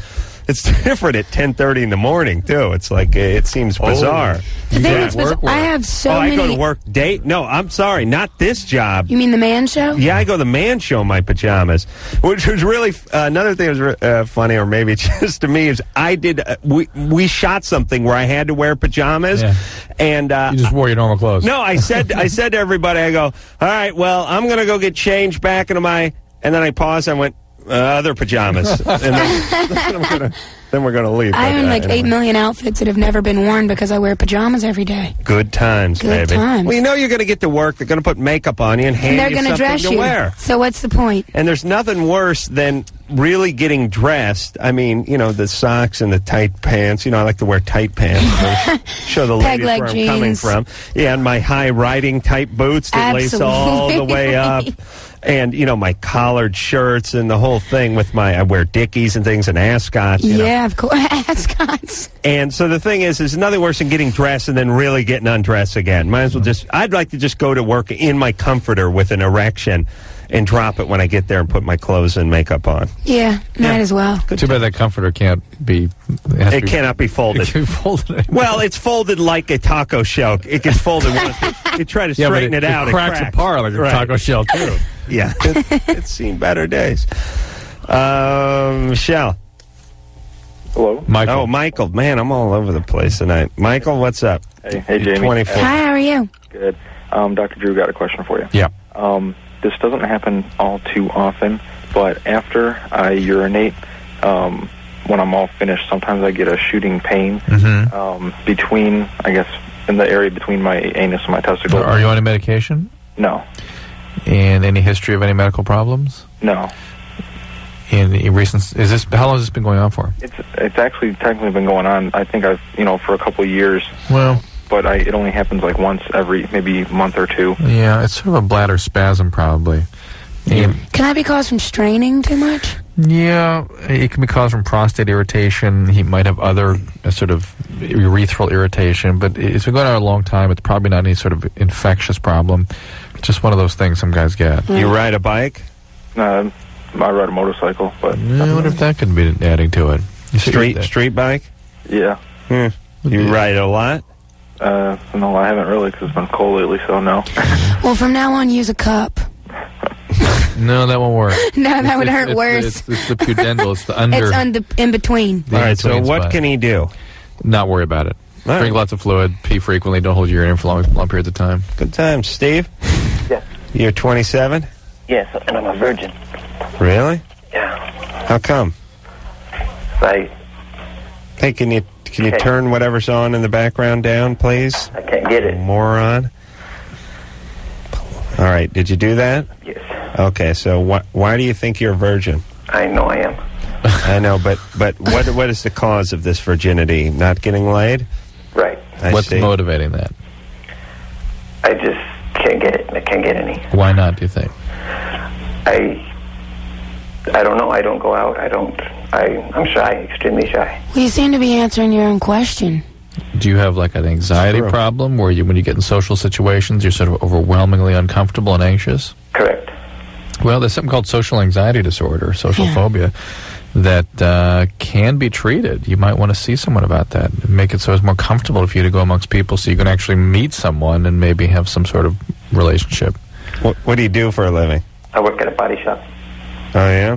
It's different at ten thirty in the morning too. It's like uh, it seems bizarre. The thing that's bizarre- I have so oh, I go many- to work date. No, I'm sorry, not this job. You mean the man show? Yeah, I go to the man show in my pajamas, which was really uh, another thing that was uh, funny, or maybe just to me is I did uh, we we shot something where I had to wear pajamas, Yeah. and uh, You just wore your normal clothes. no, I said I said to everybody, I go, all right, well, I'm gonna go get changed back into my, and then I paused, I went uh, other pajamas, and then, then, I'm gonna, then we're gonna leave. I own like anyway. eight million outfits that have never been worn because I wear pajamas every day. Good times, Good baby. times. Well, you know you're going to get to work. They're going to put makeup on you and hand And they're you going to something dress to you. wear. So what's the point? And there's nothing worse than really getting dressed. I mean, you know, the socks and the tight pants. You know, I like to wear tight pants. Show the Peg ladies leg where I'm coming from. Yeah, and my high riding type boots that lace all the way up. And, you know, my collared shirts and the whole thing with my, I wear Dickies and things and ascots. You know. Yeah, of course. Ascots. And so the thing is, there's nothing worse than getting dressed and then really getting undressed again. Might as well just, I'd like to just go to work in my comforter with an erection and drop it when I get there and put my clothes and makeup on. Yeah, might as well. Too bad that comforter can't be. It, It be- cannot be folded. It can be folded. Well, it's folded like a taco shell. It gets folded once. You try to Yeah, straighten it- it, out. it cracks apart like a Right. taco shell too. Yeah, it, it's seen better days. Um, Michelle. Hello. Michael. Oh, Michael. Man, I'm all over the place tonight. Michael, what's up? Hey, hey, You're Jamie. 24. Hi, how are you? Good. Um, Dr. Drew got a question for you. Yeah. Um, this doesn't happen all too often, but after I urinate, um, when I'm all finished, sometimes I get a shooting pain Mhm. um, between, I guess, in the area between my anus and my testicle. Are you on any medication? No, And any history of any medical problems? no. In, in recent, is this how long has this been going on for? It's it's actually technically been going on. I think I've you know for a couple of years, Well, but I it only happens like once every maybe month or two. yeah, it's sort of a bladder spasm, probably. And- Can that be caused from straining too much? yeah, it can be caused from prostate irritation. He might have other uh, sort of urethral irritation, but it's been going on a long time. It's probably not any sort of infectious problem. It's just one of those things some guys get. You ride a bike? Uh, I ride a motorcycle, but I wonder if that could be adding to it. You Street street bike? yeah. Hmm. You ride a lot? Uh, no, I haven't really because it's been cold lately, so no. Well, from now on, use a cup. No, that won't work. No, that It's- would it's- hurt it's, worse. It's, it's the pudendal. It's the under. It's under, in between. the All right, so what spot. can he do? Not worry about it. All right. Drink lots of fluid, pee frequently, don't hold your urine for long, long periods of time. Good times, Steve. Yes. You're 27. Yes, and I'm a virgin. Really? Yeah. How come? I Hey, can you can you turn whatever's on in the background down, please? I can't get it. Moron. All right. Did you do that? Yes. Okay. So wh- why do you think you're a virgin? I know I am. I know, but but what what is the cause of this virginity? Not getting laid? Right. I What's see. motivating that? I just can't get it. I can't get any. Why not, do you think? I I don't know. I don't go out. I don't. I I'm shy. Extremely shy. Well, you seem to be answering your own question. Do you have like an anxiety True. problem where you, when you get in social situations, you're sort of overwhelmingly uncomfortable and anxious? Correct. Well, there's something called social anxiety disorder, social Yeah. phobia, that uh, can be treated. You might want to see someone about that. Make it so it's more comfortable for you to go amongst people so you can actually meet someone and maybe have some sort of relationship. What, what do you do for a living? I work at a body shop. Oh yeah.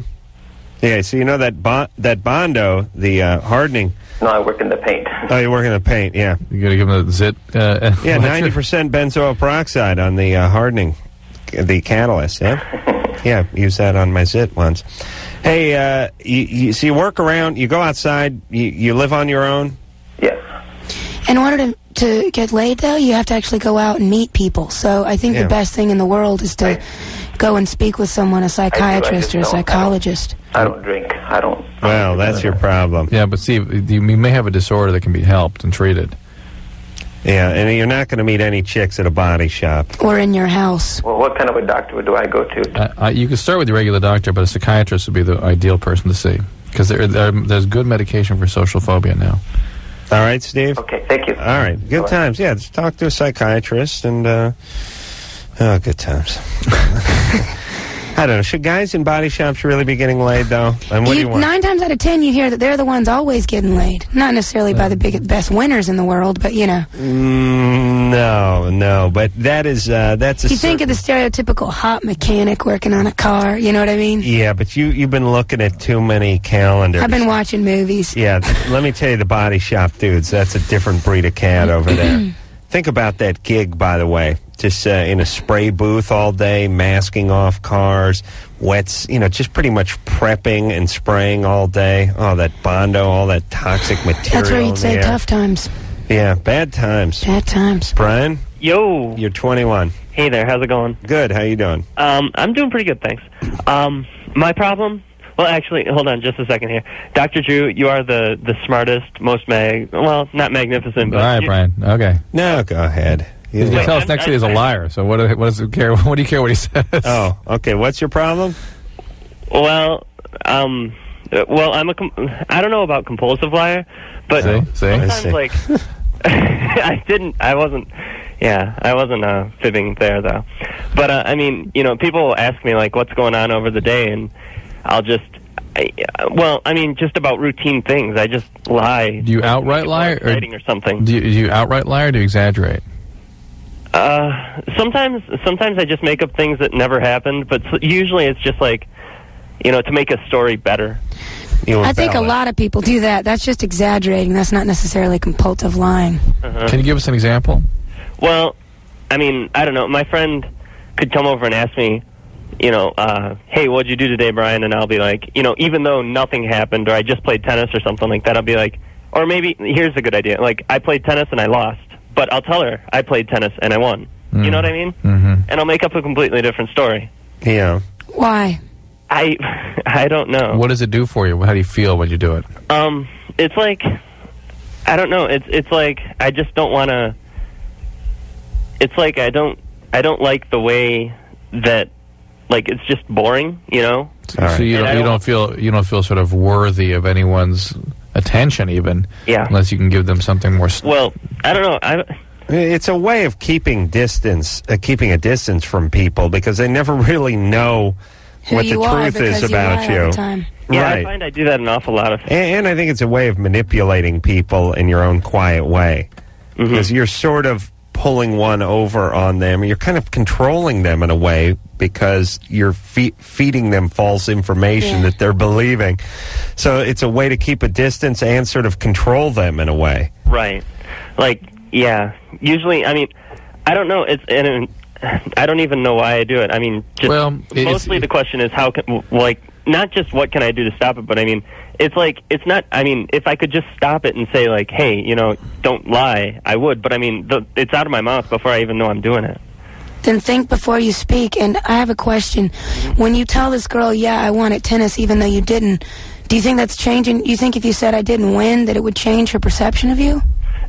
Yeah. So you know that bon- that bondo, the uh, hardening. No, I work in the paint. Oh, you work in the paint. Yeah. You got to give them a zit. Uh, Yeah. Ninety percent benzoyl peroxide on the uh, hardening, the catalyst. Yeah. yeah. Use that on my zit once. Hey, uh, you, you, so you work around. You go outside. You, you live on your own. Yes. In order to, to get laid, though, you have to actually go out and meet people. So I think Yeah. the best thing in the world is to go and speak with someone, a psychiatrist or a don't- I don't- psychologist. I don't drink. I don't. Well, that's your problem. Yeah, but see, you, you may have a disorder that can be helped and treated. Yeah, and you're not going to meet any chicks at a body shop. Or in your house. Well, what kind of a doctor do I go to? Uh, uh, you can start with your regular doctor, but a psychiatrist would be the ideal person to see because there, there, there's good medication for social phobia now. All right, Steve. Okay. Thank you. All right, good times. Yeah, just talk to a psychiatrist and uh, oh, good times. I don't know. Should guys in body shops really be getting laid though? And what do You- you want? nine times out of ten, you hear that they're the ones always getting laid. Not necessarily by the big, best winners in the world, but you know. Mm, no, no, but that is uh, that's a You think of the stereotypical hot mechanic working on a car, you know what I mean? yeah, but you you've been looking at too many calendars. I've been watching movies. Yeah, let me tell you, the body shop dudes, that's a different breed of cat over there. Think about that gig, by the way. Just uh, in a spray booth all day, masking off cars, wets, you know, just pretty much prepping and spraying all day. Oh, that Bondo, all that toxic material. That's where you'd say air. tough times. Yeah, bad times. Bad times. Brian, Yo. you're 21. Hey there, how's it going? Good, how you doing? Um, I'm doing pretty good, thanks. Um, my problem. Well, actually, hold on just a second here, Doctor Drew. You are the the smartest, most mag. Well, not magnificent, All but right, you- Brian. Okay. No, go ahead. You can tell us next week he's a liar. So what? What does it care? What do you care what he says? Oh, okay. What's your problem? Well, um, uh, well, I'm a. Com- I don't know about compulsive liar, but See? See? I sometimes see. like I didn't. I wasn't. Yeah, I wasn't uh, fibbing there though. But uh, I mean, you know, people will ask me like, "What's going on over the day?" and I'll just. I, uh, well, I mean, just about routine things. I just lie. Do you outright lie, or exciting or something? do you, do you outright lie, or do you exaggerate? Uh, sometimes, sometimes I just make up things that never happened, but usually it's just like, you know, to make a story better. I think a lot of people do that. That's just exaggerating. That's not necessarily compulsive lying. Uh-huh. Can you give us an example? Well, I mean, I don't know. My friend could come over and ask me, you know, uh, hey, what'd you do today, Brian? And I'll be like, you know, even though nothing happened or I just played tennis or something like that, I'll be like, or maybe here's a good idea. Like, I played tennis and I lost, but I'll tell her I played tennis and I won. You know what I mean? Mm-hmm. And I'll make up a completely different story. Yeah. Why? I I don't know. What does it do for you? How do you feel when you do it? Um, it's like I don't know. It's it's like I just don't want to. It's like I don't I don't like the way that like it's just boring, you know. So you And don't, you don't- don't feel you don't feel sort of worthy of anyone's attention, even. Yeah. Unless you can give them something more. s- Well, I don't know. I It's a way of keeping distance, uh, keeping a distance from people because they never really know Who what the you are truth because is you about lie all you. the time. yeah, I right. find I do that an awful lot of. And, and I think it's a way of manipulating people in your own quiet way. Mm-hmm. Because you're sort of pulling one over on them. You're kind of controlling them in a way because you're fe- feeding them false information Yeah. that they're believing. So it's a way to keep a distance and sort of control them in a way. Right. like yeah. Usually, I mean, I don't know. It's and I don't even know why I do it. I mean, just Well, mostly the question is how can like not just what can I do to stop it, but I mean, it's like it's not. I mean, if I could just stop it and say like, hey, you know, don't lie, I would. But I mean, the, it's out of my mouth before I even know I'm doing it. Then think before you speak. And I have a question. When you tell this girl, yeah, I wanted tennis even though you didn't, do you think that's changing? You think if you said I didn't win, that it would change her perception of you?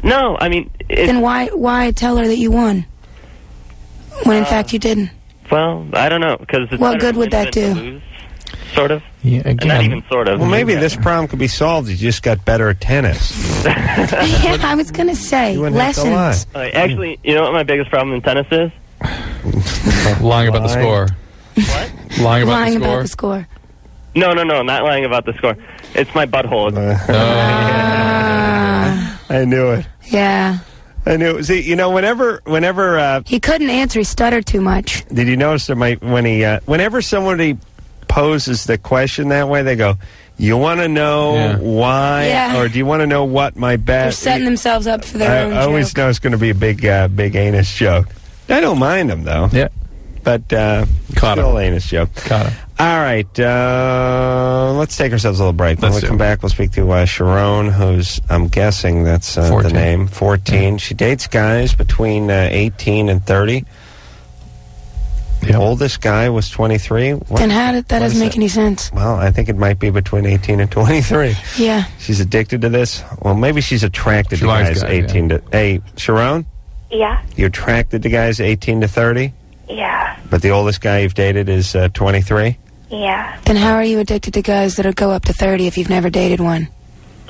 No, I mean, then why why tell her that you won? When in uh, fact you didn't. well, I don't know because What good would that do? To lose, Sort of. Yeah, And not even sort of. Well, maybe this problem could be solved. You just got better at tennis. yeah, I was gonna say wouldn't have to lessons. Uh, actually, you know what my biggest problem in tennis is? Lying about the score. What? Lying about Lying the score. about the score. No, no, no, not lying about the score. It's my butthole. I knew it. Yeah. I knew it. See, you know, whenever, whenever, uh, He couldn't answer. He stuttered too much. did you notice that? My when he, uh, whenever somebody poses the question that way, they go, "You want to know why, Yeah. or do you want to know what my best? They're setting themselves up for their I, own I always joke. know it's going to be a big, uh, big anus joke. I don't mind them though. Yeah, but uh, still anus joke. Caught him. All right, uh, let's take ourselves a little break. When Let's we do come back, we'll speak to uh, Sharon, who's I'm guessing that's uh, the name. Fourteen. She dates guys between uh, eighteen and thirty. The oldest guy was twenty three. Then how did that doesn't make any sense? Well, I think it might be between 18 and 23. Yeah. She's addicted to this. Well, maybe she's attracted She to guys guys, 18 to. Hey, Sharon, Yeah. you're attracted to guys 18 to 30, Yeah. but the oldest guy you've dated is uh, 23. Yeah. Then how are you addicted to guys that'll go up to thirty if you've never dated one?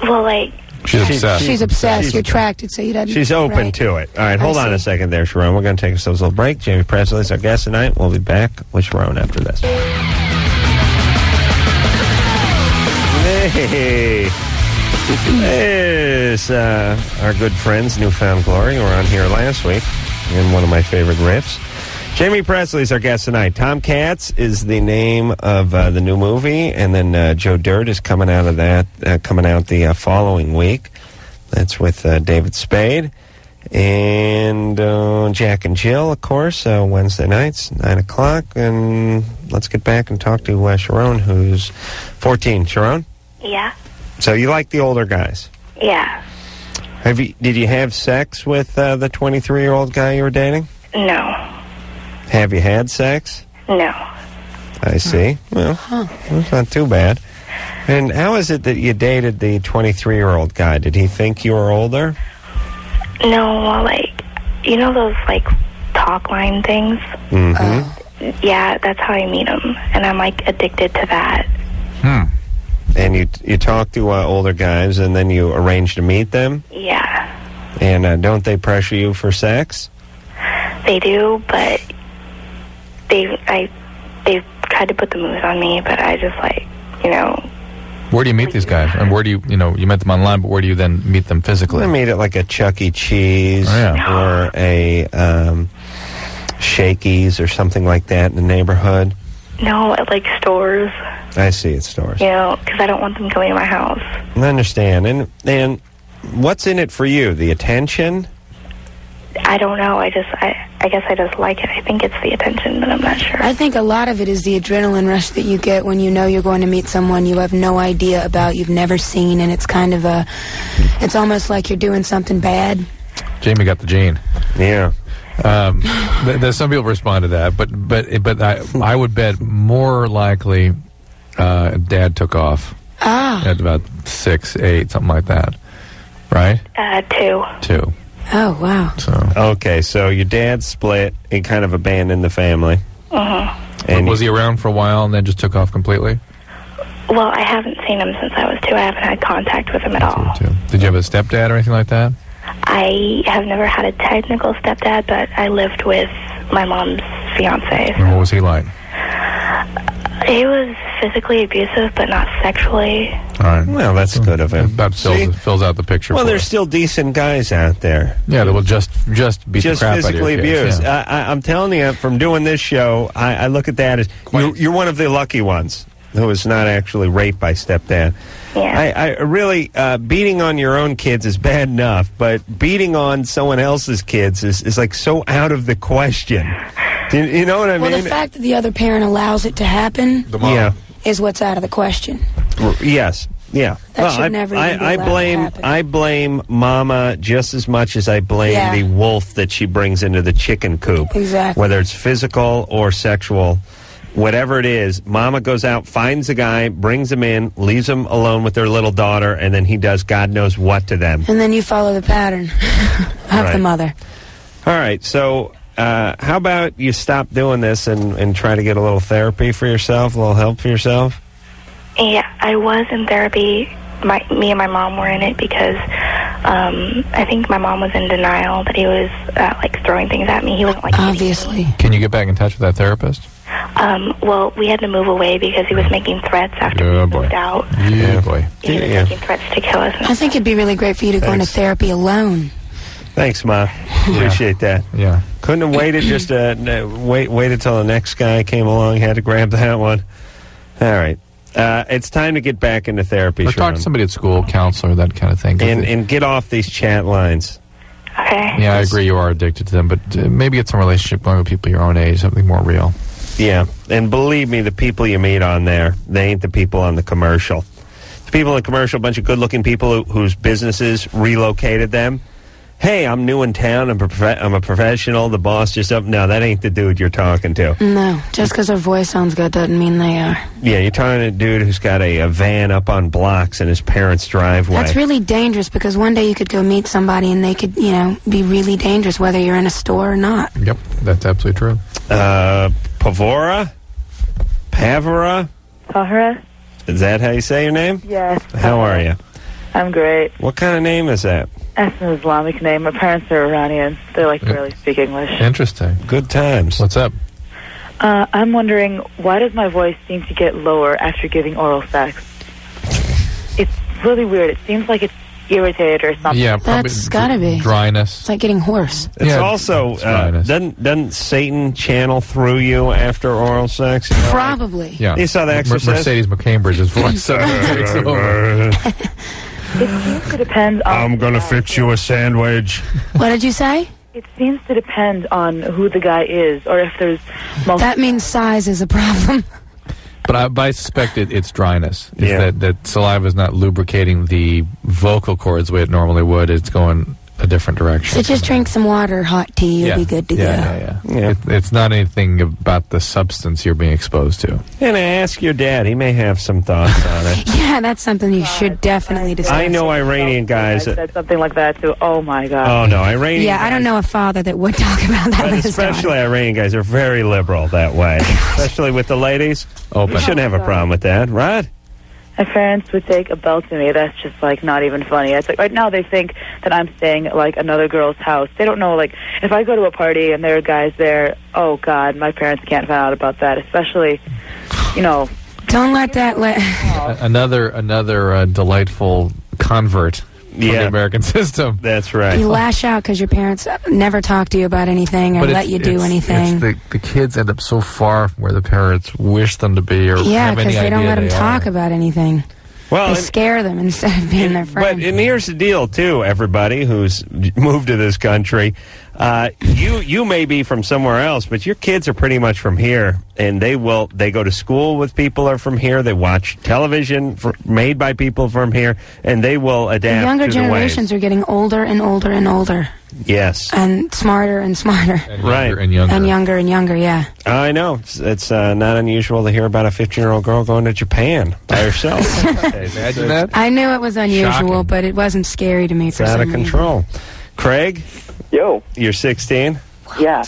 Well, like, She's obsessed. She's obsessed. She's- You're attracted, so you don't. She's open right. to it. All right, hold I on a second there, Sharon. We're going to take ourselves a little break. Jamie Pressly is our guest tonight. We'll be back with Sharon after this. Hey. This, uh, our good friends, New Found Glory, were on here last week in one of my favorite riffs. Jamie Pressly is our guest tonight. Tomcats is the name of uh, the new movie, and then uh, Joe Dirt is coming out of that, uh, coming out the uh, following week. That's with uh, David Spade. And uh, Jack and Jill, of course, uh, Wednesday nights, 9 o'clock. And let's get back and talk to uh, Sharon, who's 14. Sharon? yeah. So you like the older guys? Yeah. Have you? Did you have sex with uh, the 23 year old guy you were dating? No. Have you had sex? No. I see. Well, that's not too bad. And how is it that you dated the 23 year old guy? Did he think you were older? No, well, like, you know those, like, talk line things? Mm-hmm. Yeah, that's how I meet them. And I'm, like, addicted to that. Hmm. And you you talk to uh, older guys, and then you arrange to meet them. Yeah. And uh, don't they pressure you for sex? They do, but they, I, they've tried to put the moves on me, but I just, like, you know, Where do you meet these guys? And where do you, you know, you met them online, but where do you then meet them physically? I meet at like a Chuck E. Cheese or a um, Shakey's or something like that in the neighborhood. no, at, like, stores, I see at stores. you know, because I don't want them coming to my house. I understand. And and what's in it for you? The attention? I don't know. I just, I, I guess I just like it. I think it's the attention, but I'm not sure. I think a lot of it is the adrenaline rush that you get when you know you're going to meet someone you have no idea about, you've never seen, and it's kind of a, it's almost like you're doing something bad. Jamie got the gene. Yeah. Um, th- there's some people respond to that, but but but I I would bet more likely, uh, Dad took off Ah. at about six, eight, something like that, right? Uh, two. Two. Oh wow. So okay, so your dad split and kind of abandoned the family. Uh-huh. And was he around for a while and then just took off completely? Well, I haven't seen him since I was two. I haven't had contact with him at all. Did you have a stepdad or anything like that? I have never had a technical stepdad, but I lived with my mom's fiance. And what was he like? He was physically abusive, but not sexually. All right. Well, that's good of him. That See? fills, fills out the picture. Well, for there's us. still decent guys out there. yeah, that will just just beat just the crap physically out of your abused. yeah. I, I, I'm telling you, from doing this show, I, I look at that as you're, you're one of the lucky ones. who was not actually raped by stepdad. Yeah. I, I really uh, beating on your own kids is bad enough, but beating on someone else's kids is, is like so out of the question. Do you, you know what I well, mean? the fact that the other parent allows it to happen The yeah. Is what's out of the question. Yes. Yeah. That should I, never I, be I blame. I blame Mama just as much as I blame Yeah. the wolf that she brings into the chicken coop. Exactly. Whether it's physical or sexual, whatever it is, Mama goes out, finds a guy, brings him in, leaves him alone with their little daughter, and then he does God knows what to them. And then you follow the pattern of Right. the mother. All right, so uh, how about you stop doing this and, and try to get a little therapy for yourself, a little help for yourself? Yeah, I was in therapy. My, me and my mom were in it because um, I think my mom was in denial that he was uh, like throwing things at me. He wasn't like obviously. Can you get back in touch with that therapist? Um, well, we had to move away because he was making threats after Oh we boy. moved out. Yeah, boy. He was making threats to kill us. I think it'd be really great for you to go into therapy alone. Thanks, Ma. Appreciate that. Yeah. Couldn't have waited just uh, wait waited till the next guy came along. Had to grab that one. All right. Uh, it's time to get back into therapy. Or talk to somebody at school, counselor, that kind of thing. and and get off these chat lines. Okay. yeah, I agree. You are addicted to them, but uh, maybe get some relationship going with people your own age, something more real. Yeah, and believe me, the people you meet on there, they ain't the people on the commercial. The people in the commercial, a bunch of good-looking people who, whose businesses relocated them. Hey, I'm new in town. I'm, prof- I'm a professional. The boss just up. No, that ain't the dude you're talking to. No, just because their voice sounds good doesn't mean they are. Yeah, you're talking to a dude who's got a, a van up on blocks in his parents' driveway. That's really dangerous because one day you could go meet somebody and they could, you know, be really dangerous whether you're in a store or not. Yep, that's absolutely true. Uh, Pavora? Pavora? Tahara? Is that how you say your name? Yes. How are you? I'm great. What kind of name is that? That's an Islamic name. My parents are Iranian. They like barely speak English. Interesting. Good times. What's up? Uh, I'm wondering why does my voice seem to get lower after giving oral sex? It's really weird. It seems like it's irritated or something. Yeah, probably That's gotta be. dryness. It's like getting hoarse. It's Yeah, also it's uh, dryness. doesn't doesn't Satan channel through you after oral sex? You know, like- Probably. Yeah, You saw The Mer- Exorcist? Mercedes McCambridge's voice suddenly takes over. It seems to depend on. I'm gonna fix you a sandwich. What did you say? It seems to depend on who the guy is, or if there's. Multiple That means size is a problem. But I, but I suspect it, it's dryness. It's Yeah. that, that saliva is not lubricating the vocal cords the way it normally would. It's going a different direction. So just drink some water, hot tea, you'll yeah. be good to yeah, go. yeah, yeah, Yeah. It, it's not anything about the substance you're being exposed to. And ask your dad. He may have some thoughts on it. Yeah, that's something you should definitely discuss. I know Iranian guys. I said something like that too. Oh my god. oh no, Iranian. Yeah, I don't know a father that would talk about that But with his daughter. especially Iranian guys are very liberal that way. especially with the ladies. Open. We shouldn't have a problem with that, right? My parents would take a belt to me. That's just like not even funny. It's like right now they think that I'm staying at like another girl's house. They don't know like if I go to a party and there are guys there. Oh God, my parents can't find out about that. Especially, you know, Don't let that let. Another another uh, delightful convert from the Yeah. American system. That's right. You lash out because your parents never talk to you about anything or But let you do it's- anything. It's the, the kids end up so far from where the parents wish them to be, or yeah, have any because they don't let them they talk are. about anything. Well, they and- scare them instead of being their friend. But and here's the deal, too. Everybody who's moved to this country, uh, you you may be from somewhere else, but your kids are pretty much from here, and they will they go to school with people are from here. They watch television for, made by people from here, and they will the adapt. younger to the ways. generations are getting older and older and older Yes, and smarter and smarter And Right. younger and younger. and younger and younger. Yeah. I know it's, it's uh, not unusual to hear about a 15 year old girl going to Japan by herself. Imagine that. I knew it was unusual, Shocking. but it wasn't scary to me It's for out some of reason. control. Craig, Yo, you're 16. yeah.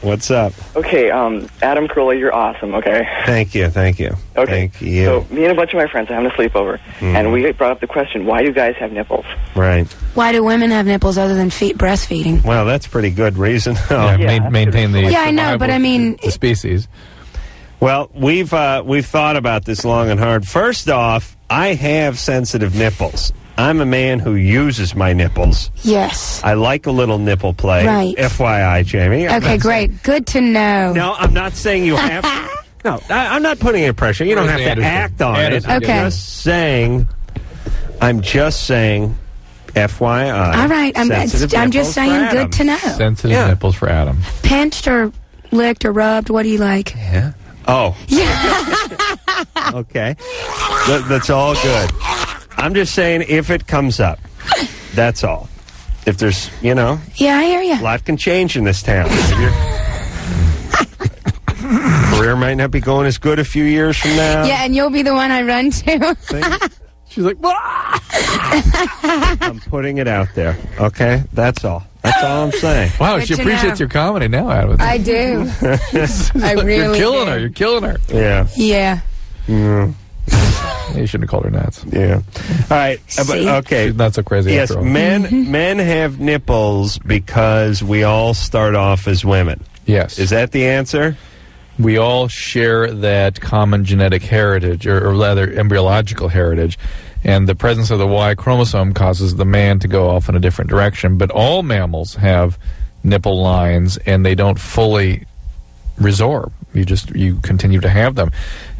What's up? Okay, um, Adam Carolla, you're awesome, okay? Thank you, thank you. Okay. Thank you. So, me and a bunch of my friends are having a sleepover, Mhm. and we brought up the question, why do guys have nipples? right. Why do women have nipples other than feet breastfeeding? Well, that's pretty good reason. Yeah, Yeah. main, maintain the Yeah, I know, but I mean- the species. Well, we've uh, we've thought about this long and hard. First off, I have sensitive nipples. I'm a man who uses my nipples. Yes. I like a little nipple play. Right. FYI, Jamie. I'm Okay, not great. Good to know. no, I'm not saying you have. No, I, I'm not putting any pressure. You don't Where's have to act on Anderson, it. I'm Okay. just saying. I'm just saying. FYI. All right, I'm, I'm just saying, good to know. Sensitive Yeah. nipples for Adam. Pinched or licked or rubbed, what do you like? Yeah. Oh. Yeah. okay. That, that's all good. I'm just saying if it comes up, that's all. If there's, you know, Yeah, I hear you. life can change in this town. Your career might not be going as good a few years from now. Yeah, and you'll be the one I run to. She's like, I'm putting it out there. Okay? That's all. That's all I'm saying. wow, Good she to appreciates know. your comedy now, Adam. I do. I You're really killing do. her. You're killing her. Yeah. Yeah. Mm, You shouldn't have called her nuts. yeah. All right. Uh, but, See? okay. She's not so crazy Yes, after all. men men have nipples because we all start off as women. Yes. Is that the answer? we all share that common genetic heritage, or, or rather embryological heritage, and the presence of the Y chromosome causes the man to go off in a different direction. But all mammals have nipple lines, and they don't fully resorb. You just you continue to have them.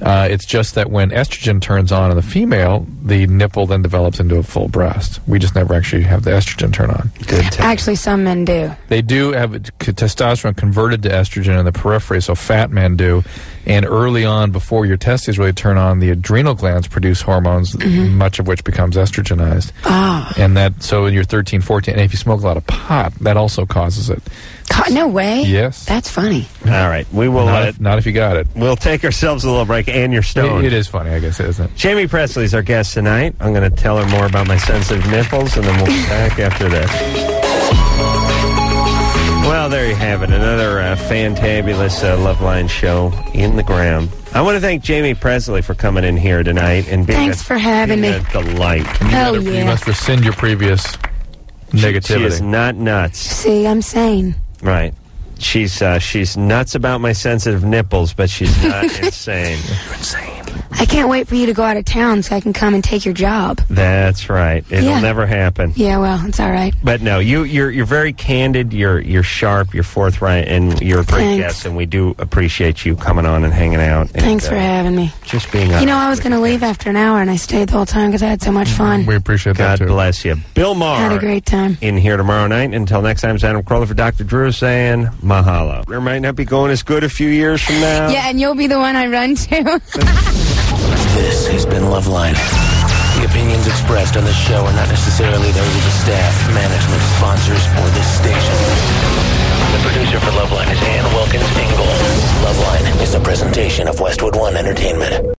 Uh, it's just that when estrogen turns on in the female, the nipple then develops into a full breast. We just never actually have the estrogen turn on. Good. Actually, some men do. They do have testosterone converted to estrogen in the periphery, so fat men do. And early on, before your testes really turn on, the adrenal glands produce hormones, much of which becomes estrogenized. Ah. And that, so you're 13, 14, and if you smoke a lot of pot, that also causes it. God, no way. Yes. That's funny. All right. We will Not let if, not if you got it. We'll take ourselves a little break and you're It, it is funny, I guess, isn't it? Jamie Pressly's our guest tonight. I'm going to tell her more about my sensitive nipples, and then we'll be back after this. Well, there you have it. Another uh, fantabulous uh, Loveline show in the ground. I want to thank Jamie Presley for coming in here tonight and being Thanks a, for having being me. a delight. Hell You yeah. must rescind your previous negativity. She negativity. is not nuts. See, I'm sane. Right. She's uh, she's nuts about my sensitive nipples, but she's not insane. I can't wait for you to go out of town so I can come and take your job. That's right. It'll Yeah. never happen. Yeah, well, it's all right. But no, you you're you're very candid. You're you're sharp. You're forthright, and you're a great Thanks. guest. And we do appreciate you coming on and hanging out. And, Thanks for uh, having me. Just being. You know, I was going to leave after an hour, and I stayed the whole time because I had so much fun. we appreciate God that, too. bless you, Bill Maher. Had a great time. in here tomorrow night. Until next time, it's Adam Carolla for Dr. Drew saying mahalo. There might not be going as good a few years from now. Yeah, and you'll be the one I run to. This has been Loveline. The opinions expressed on this show are not necessarily those of the staff, management, sponsors, or this station. The producer for Loveline is Ann Wilkins Engel. Loveline is a presentation of Westwood One Entertainment.